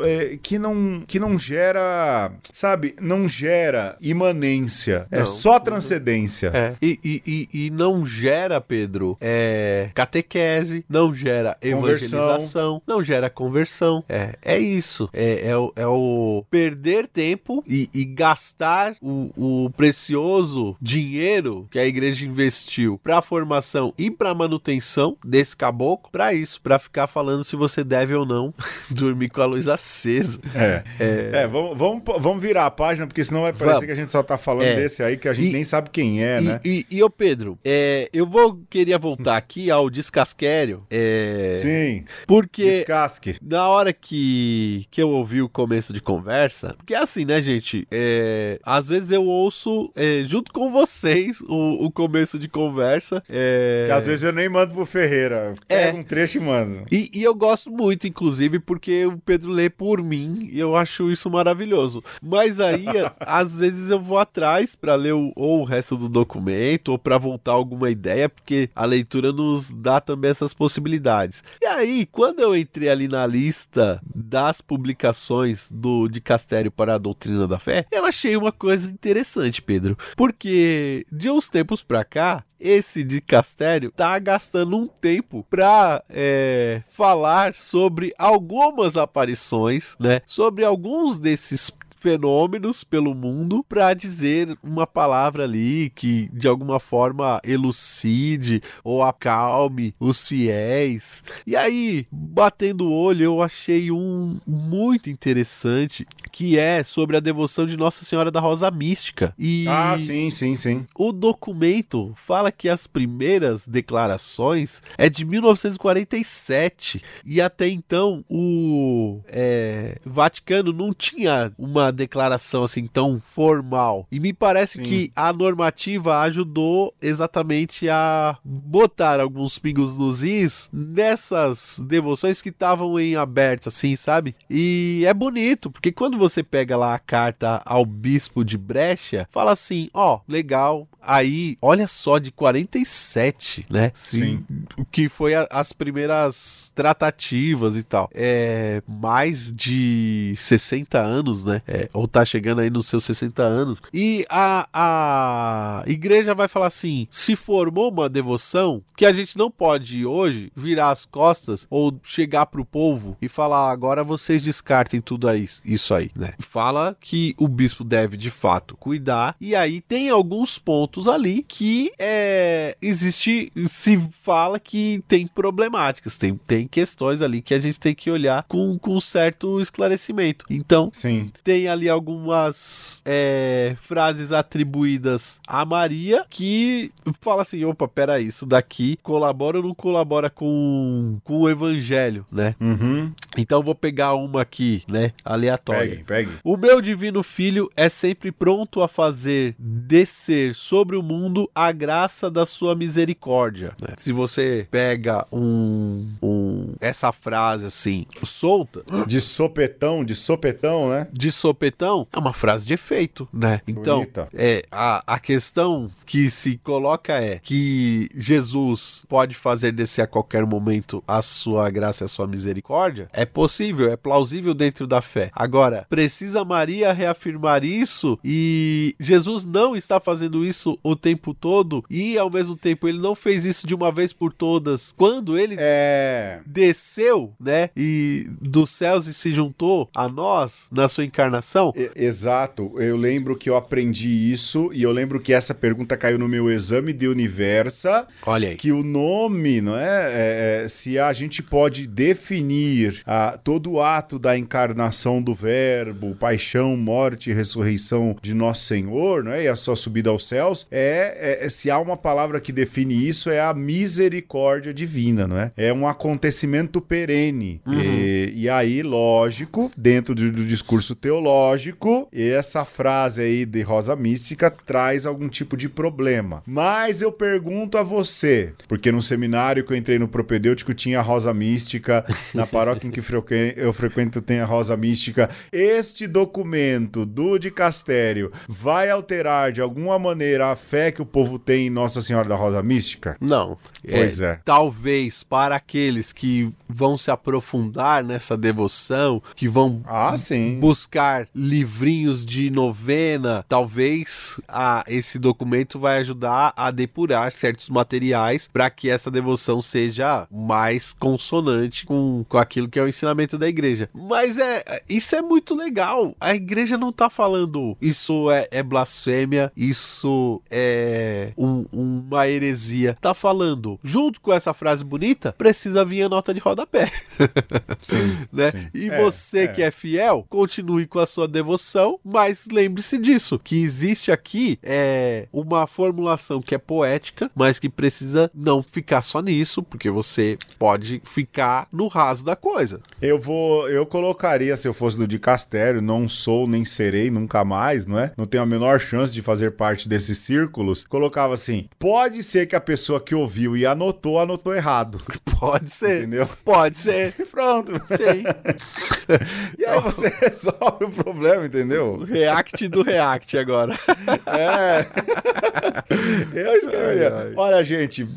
Speaker 1: é, que, não, que não gera, sabe, não gera imanência. É não. É só transcendência.
Speaker 2: É. E, e, e, e, não gera, Pedro, é, catequese, não gera evangelização, conversão. não gera conversão. É, é isso. É, é, o, é o perder tempo e, e gastar o, o precioso dinheiro que a igreja investiu para formação e para manutenção desse caboclo para isso, para ficar falando se você deve ou não dormir com a luz acesa.
Speaker 1: É. É, é vamos, vamos, vamos virar a página, porque senão vai parecer vamos. que a gente só tá falando é. desse aí que a gente e, nem sabe quem é,
Speaker 2: e,
Speaker 1: né?
Speaker 2: E, e, ô Pedro, é, eu vou queria voltar aqui ao descasquério. É,
Speaker 1: Sim.
Speaker 2: Porque Descasque. na hora que, que eu ouvi o começo de conversa, porque é assim, né, gente? É, às vezes eu ouço é, junto com vocês o, o começo de conversa. É...
Speaker 1: Que às vezes eu nem mando pro Ferreira. Pego é. um trecho e mando.
Speaker 2: E, e, eu gosto muito, inclusive, porque o Pedro lê por mim e eu acho isso maravilhoso. Mas aí, às vezes eu vou atrás para ler o, ou o resto do documento ou para voltar alguma ideia, porque a leitura nos dá também essas possibilidades. E aí, quando eu entrei ali na lista das publicações do de Castério para a Doutrina da Fé, eu achei uma coisa interessante, Pedro. Porque de uns tempos pra cá, esse de Castério tá gastando um tempo pra é, falar sobre algumas aparições, né? Sobre alguns desses fenômenos pelo mundo para dizer uma palavra ali que de alguma forma elucide ou acalme os fiéis. E aí, batendo o olho, eu achei um muito interessante que é sobre a devoção de Nossa Senhora da Rosa Mística.
Speaker 1: E ah, sim, sim, sim.
Speaker 2: O documento fala que as primeiras declarações é de 1947 e até então o é, Vaticano não tinha uma declaração assim tão formal. E me parece sim. que a normativa ajudou exatamente a botar alguns pingos nos is nessas devoções que estavam em aberto, assim, sabe? E é bonito, porque quando você pega lá a carta ao bispo de Brecha, fala assim: ó, oh, legal. Aí, olha só, de 47, né?
Speaker 1: Sim.
Speaker 2: Que foi a, as primeiras tratativas e tal. É mais de 60 anos, né? É, ou tá chegando aí nos seus 60 anos. E a, a igreja vai falar assim: se formou uma devoção que a gente não pode hoje virar as costas ou chegar pro povo e falar agora vocês descartem tudo isso aí né? Fala que o bispo deve de fato cuidar, e aí tem alguns pontos ali que é, existe, se fala que tem problemáticas, tem, tem questões ali que a gente tem que olhar com, com certo esclarecimento. Então,
Speaker 1: Sim.
Speaker 2: tem ali algumas é, frases atribuídas a Maria que fala assim: opa, peraí, isso daqui colabora ou não colabora com, com o evangelho, né?
Speaker 1: Uhum.
Speaker 2: Então vou pegar uma aqui, né? Aleatória.
Speaker 1: Pegue, pegue.
Speaker 2: O meu divino filho é sempre pronto a fazer descer sobre o mundo a graça da sua misericórdia. Né? Se você pega um, um essa frase assim, solta.
Speaker 1: De sopetão, de sopetão, né?
Speaker 2: De sopetão, é uma frase de efeito, né? Então, Bonita. é a, a questão que se coloca é que Jesus pode fazer descer a qualquer momento a sua graça e a sua misericórdia. É possível, é plausível dentro da fé. Agora, precisa Maria reafirmar isso e Jesus não está fazendo isso o tempo todo e ao mesmo tempo ele não fez isso de uma vez por todas. Quando ele
Speaker 1: é...
Speaker 2: desceu né? E dos céus e se juntou a nós na sua encarnação?
Speaker 1: E- exato. Eu lembro que eu aprendi isso e eu lembro que essa pergunta caiu no meu exame de Universa.
Speaker 2: Olha aí.
Speaker 1: Que o nome, não é? É, é, se a gente pode definir ah, todo o ato da encarnação do Verbo, paixão, morte e ressurreição de nosso Senhor, não é? E a sua subida aos céus, é, é- se há uma palavra que define isso, é a misericórdia divina, não é? É um acontecimento perene. E, e aí, lógico, dentro do, do discurso teológico, essa frase aí de Rosa Mística traz algum tipo de problema. Mas eu pergunto a você, porque no seminário que eu entrei no propedêutico tinha a Rosa Mística, na paróquia em que eu frequento tem a Rosa Mística. Este documento do dicastério vai alterar de alguma maneira a fé que o povo tem em Nossa Senhora da Rosa Mística?
Speaker 2: Não.
Speaker 1: Pois é.
Speaker 2: Talvez para aqueles que vão se aprofundar nessa devoção, que vão
Speaker 1: Ah,
Speaker 2: buscar livrinhos de novena, talvez a, esse documento vai ajudar a depurar certos materiais para que essa devoção seja mais consonante com, com aquilo que é o ensinamento da igreja. Mas é isso é muito legal. A igreja não tá falando isso é, é blasfêmia, isso é um- uma heresia. Tá falando, junto com essa frase bonita, precisa vir a nota de rodapé. né? E
Speaker 1: É,
Speaker 2: você
Speaker 1: é.
Speaker 2: que é fiel, continue com a sua devoção, mas lembre-se disso, que existe aqui é, uma formulação que é poética, mas que precisa não ficar só nisso, porque você pode ficar no raso da coisa.
Speaker 1: Eu vou, eu colocaria se eu fosse do não sou nem serei nunca mais, não é? Não tenho a menor chance de fazer parte desses círculos. Colocava assim: pode ser que a pessoa que ouviu e anotou, anotou errado.
Speaker 2: Pode ser.
Speaker 1: Entendeu?
Speaker 2: Pode ser.
Speaker 1: Pronto.
Speaker 2: Sim.
Speaker 1: E aí você resolve o problema, entendeu?
Speaker 2: React do React agora.
Speaker 1: É. Eu escreveria. Olha, gente,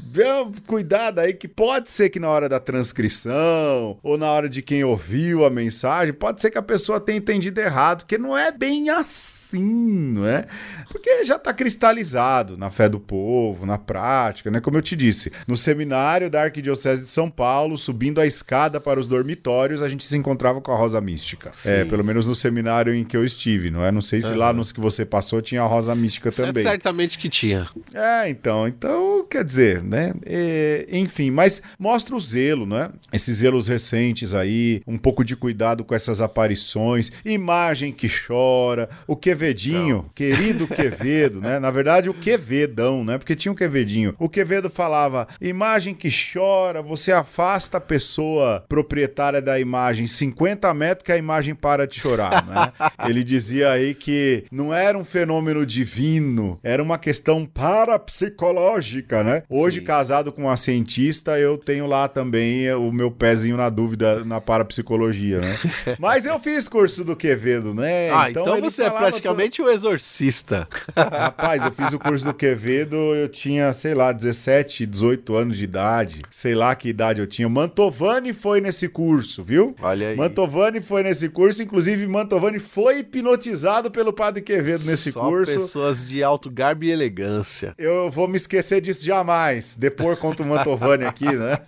Speaker 1: cuidado aí que pode ser que na hora da transcrição ou na hora de quem ouviu a mensagem, pode ser que a pessoa tenha entendido errado, que não é bem assim, não é? Porque já tá cristalizado na fé do povo, na prática, né? Como eu te disse, no seminário da Arquidiocese de São Paulo, subindo a escada para os dormitórios, a gente se encontrava com a Rosa Mística. É, pelo menos no seminário em que eu estive, não é? Não sei se lá nos que você passou tinha a Rosa Mística também.
Speaker 2: Certamente que tinha.
Speaker 1: É, então, então, quer dizer, né? É, enfim, mas mostra o zelo, né? Esses zelos recentes aí, um pouco de cuidado com essas aparições, imagem que chora, o Quevedinho, querido Quevedo, né? Na verdade, o Quevedão, né? Porque tinha o Quevedinho. O Quevedo falava: imagem que chora, você afasta a pessoa proprietária da imagem 50 metros que a imagem para de chorar, né? Ele dizia aí que não era um fenômeno divino, era uma questão parapsicológica, né? Hoje,
Speaker 2: Sim.
Speaker 1: casado com uma cientista, eu tenho lá também o meu pezinho na dúvida na parapsicologia, né? Mas eu fiz curso do Quevedo, né?
Speaker 2: ah, então,
Speaker 1: ele
Speaker 2: você é praticamente o exorcista.
Speaker 1: Rapaz, eu fiz o curso do Quevedo, eu tinha, sei lá, 17, 18 anos de idade. Sei lá que idade eu tinha. Mantovani foi nesse curso, viu?
Speaker 2: Olha aí.
Speaker 1: Mantovani foi nesse curso, inclusive Mantovani foi hipnotizado pelo Padre Quevedo nesse
Speaker 2: Só
Speaker 1: curso.
Speaker 2: pessoas de alto garbo e elegância.
Speaker 1: Eu vou me esquecer disso jamais. Depor contra o Mantovani aqui, né?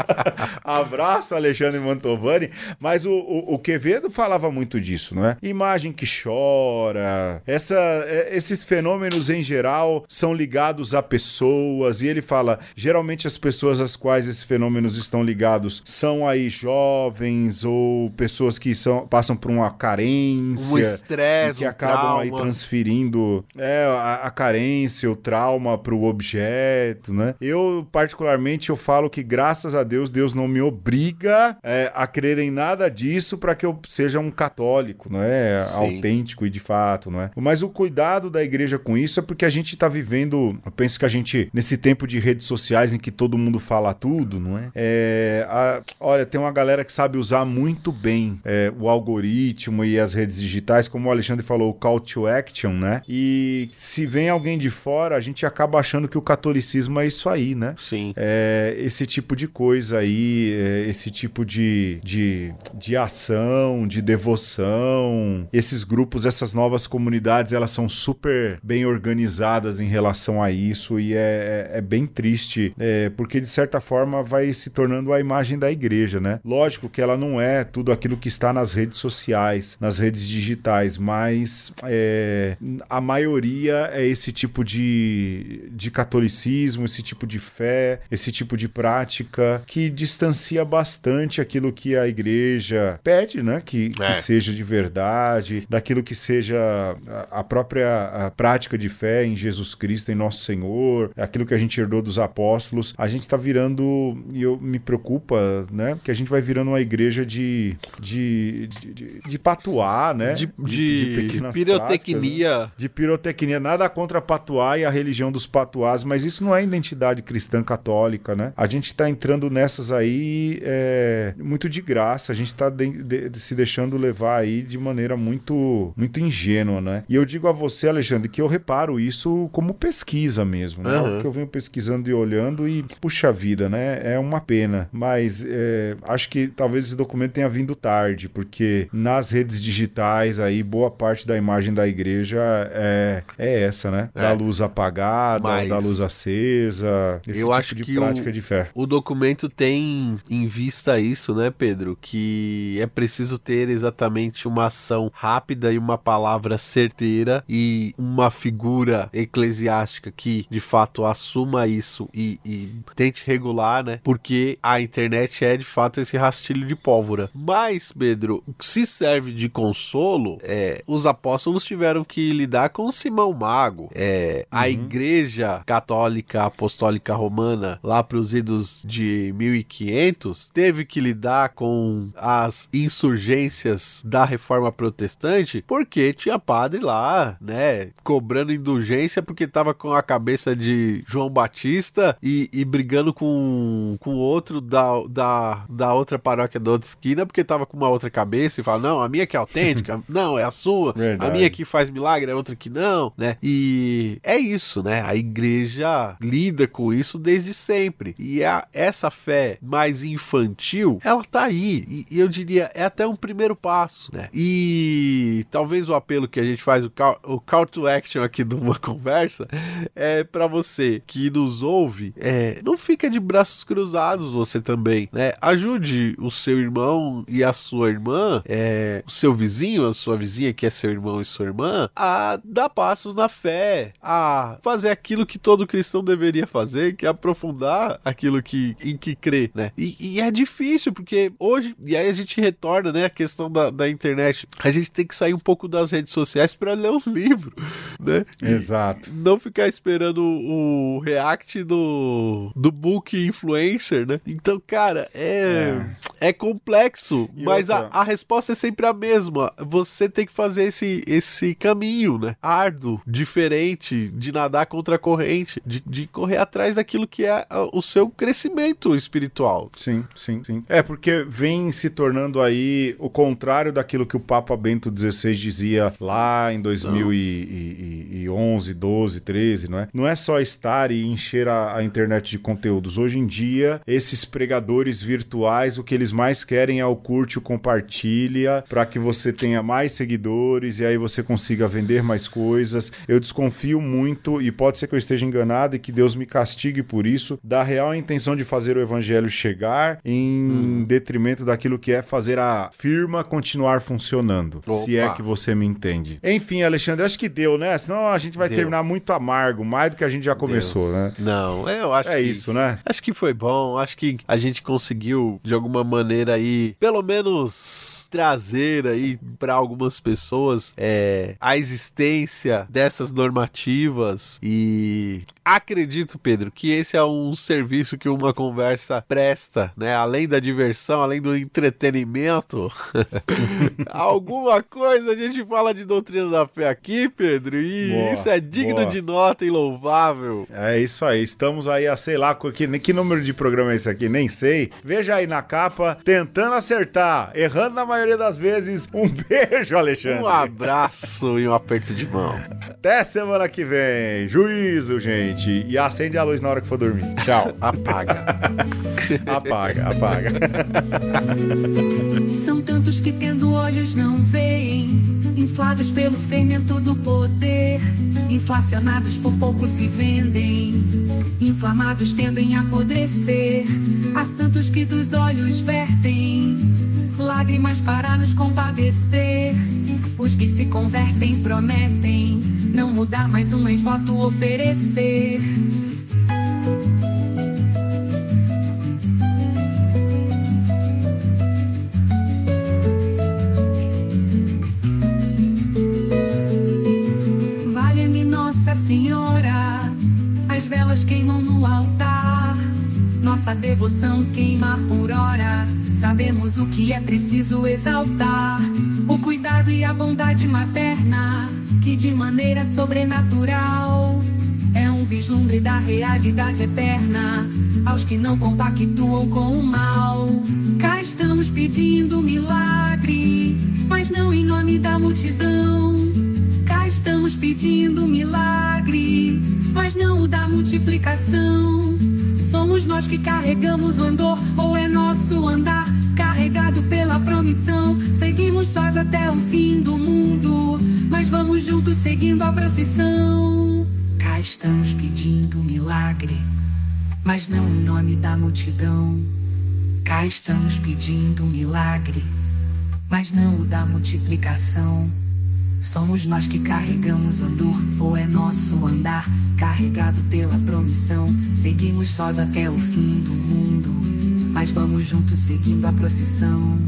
Speaker 1: Abraço, Alexandre Mantovani. Mas o, o, o Quevedo falava muito disso, não é? Imagem que chora. Essa, é, esses fenômenos em geral são ligados a pessoas. E ele fala: geralmente as pessoas às quais esses fenômenos estão ligados são aí jovens ou pessoas que são, passam por uma carência
Speaker 2: Um estresse,
Speaker 1: que
Speaker 2: um
Speaker 1: acabam aí
Speaker 2: trauma.
Speaker 1: transferindo é, a, a carência, o trauma para o objeto, né? Eu, particularmente, eu falo que graças a Deus, Deus não me obriga é, a crer em nada disso para que eu seja um católico, não é?
Speaker 2: Sim.
Speaker 1: Autêntico e de fato, não é? Mas o cuidado da igreja com isso é porque a gente tá vivendo, eu penso que a gente, nesse tempo de redes sociais em que todo mundo fala tudo, não é? É, a- olha, tem uma galera que sabe usar muito bem é, o algoritmo e as redes digitais, como o Alexandre falou, o call to action, né? E se vem alguém de fora, a gente acaba achando que o catolicismo é isso aí, né?
Speaker 2: Sim.
Speaker 1: É, esse tipo de coisa aí, é, esse tipo de, de, de ação, de devoção, esses grupos, essas novas comunidades, elas são super bem organizadas em relação a isso e é, é- é bem triste, é, porque de certa forma vai se tornando a imagem da igreja, né? Lógico que ela não é tudo aquilo que está nas redes sociais, nas redes digitais, mas é, a maioria é esse tipo de, de catolicismo, esse tipo de fé, esse tipo de prática que distancia bastante aquilo que a igreja pede, né? Que, é. que seja de verdade, daquilo que seja a, própria prática de fé em Jesus Cristo, em nosso Senhor, aquilo que a gente herdou dos apóstolos. A gente está virando, e eu me preocupa, né? Que a gente vai virando uma igreja de, de, de, de, de patuá, né?
Speaker 2: De, de, de pirotecnia. Práticas,
Speaker 1: né? De pirotecnia. Nada contra patuá e a religião dos patuás, mas isso não é identidade cristã católica, né? A gente está entrando nessas aí é, muito de graça. A gente está de, de, se deixando levar aí de maneira muito, muito ingênua, né? E eu digo a você, Alexandre, que eu reparo isso como pesquisa mesmo, né? Uhum. O que eu venho pesquisando e olhando e, puxa vida, né? É uma pena. Mas é, acho que talvez esse documento tenha vindo tarde, porque nas redes digitais aí, boa parte da imagem da igreja é, é essa, né? É. Da luz apagada, Mas da luz acesa.
Speaker 2: eu tipo acho que prática o, de fé. o documento tem em vista isso, né, Pedro? Que é preciso ter exatamente uma ação rápida e uma palavra certeira e uma figura eclesiástica que de fato assuma isso e, e tente regular, né? Porque a internet é de fato esse rastilho de pólvora. Mas, Pedro, se serve de consolo, é, os apóstolos tiveram que lidar com Simão Mago. É, a uhum. igreja católica apostólica romana, lá para os idos de 1500, teve que lidar com as insurgências da reforma protestante, porque tinha padre lá, né, cobrando indulgência porque tava com a cabeça de João Batista e, e brigando com, com outro da, da, da outra paróquia da outra esquina porque tava com uma outra cabeça e fala, não, a minha que é autêntica, não, é a sua, Verdade. a minha que faz milagre, é outra que não, né? E é isso, né? A igreja lida com isso desde sempre. E a, essa fé mais infantil, ela tá aí. E, e eu diria, é até um primeiro passo, né? E talvez o apelo que a gente faz, o call, o call to action aqui de uma conversa, é para você que nos ouve, é, não fica de braços cruzados você também, né? Ajude o seu irmão e a sua irmã, é, o seu vizinho, a sua vizinha que é seu irmão e sua irmã, a dar passos na fé, a fazer aquilo que todo cristão deveria fazer, que é aprofundar aquilo que, em que crê, né? E, e é difícil, porque hoje, e aí a gente retorna, né, a questão da, da internet, a gente tem que sair um pouco das redes sociais para ler os livros, né?
Speaker 1: Exato.
Speaker 2: não ficar esperando o react do, do book influencer, né? Então, cara, é, é. É complexo, e mas a, a resposta é sempre a mesma. Você tem que fazer esse, esse caminho, né? Árduo, diferente, de nadar contra a corrente, de, de correr atrás daquilo que é o seu crescimento espiritual.
Speaker 1: Sim, sim, sim. É porque vem se tornando aí o contrário daquilo que o Papa Bento XVI dizia lá em 2011, 12, 13, não é? Não é só estar e encher a, a internet de conteúdos. Hoje em dia, esses pregadores virtuais, o que eles mais querem é o curte, o compartilha, para que você tenha mais seguidores e aí você consiga vender mais coisas. Eu desconfio muito, e pode ser que eu esteja enganado e que Deus me castigue por isso, da real intenção de fazer o evangelho chegar em hum. detrimento daquilo que é fazer a firma continuar funcionando. Opa. Se é que você me entende. Enfim, Alexandre, acho que deu, né? Senão a gente vai deu. terminar muito amargo, mais do que a gente já começou, deu. né?
Speaker 2: Não, eu acho
Speaker 1: é que... isso, né?
Speaker 2: Acho que foi bom, acho que a gente conseguiu de alguma maneira aí, pelo menos trazer aí para algumas pessoas é, a existência dessas normativas e acredito, Pedro, que esse é um serviço que uma conversa presta, né? Além da diversão, além do entretenimento, alguma coisa a gente fala de doutrina da fé aqui, Pedro, e boa, isso é digno boa. de nota e louvável.
Speaker 1: É isso aí, estamos aí a sei lá que, que número de programa é esse aqui, nem sei. Veja aí na capa, tentando acertar, errando na maioria das vezes. Um beijo, Alexandre.
Speaker 2: Um abraço e um aperto de mão.
Speaker 1: Até semana que vem. Juízo, gente gente. E acende a luz na hora que for dormir. Tchau.
Speaker 2: apaga.
Speaker 1: apaga, apaga.
Speaker 3: São tantos que tendo olhos não veem inflados pelo fermento do poder, inflacionados por pouco se vendem, inflamados tendem a apodrecer, há santos que dos olhos vertem, lágrimas para nos compadecer, os que se convertem prometem, não mudar mais um ex voto oferecer. Queimam no altar. Nossa devoção queima por hora. Sabemos o que é preciso exaltar: o cuidado e a bondade materna, que de maneira sobrenatural é um vislumbre da realidade eterna. Aos que não compactuam com o mal, cá estamos pedindo milagre, mas não em nome da multidão. Cá estamos pedindo milagre, mas não o da multiplicação. Somos nós que carregamos o andor, ou é nosso andar carregado pela promissão. Seguimos sós até o fim do mundo, mas vamos juntos seguindo a procissão. Cá estamos pedindo milagre, mas não em nome da multidão. Cá estamos pedindo milagre, mas não o da multiplicação. Somos nós que carregamos o dor, ou é nosso andar, carregado pela promissão. Seguimos sós até o fim do mundo, mas vamos juntos seguindo a procissão.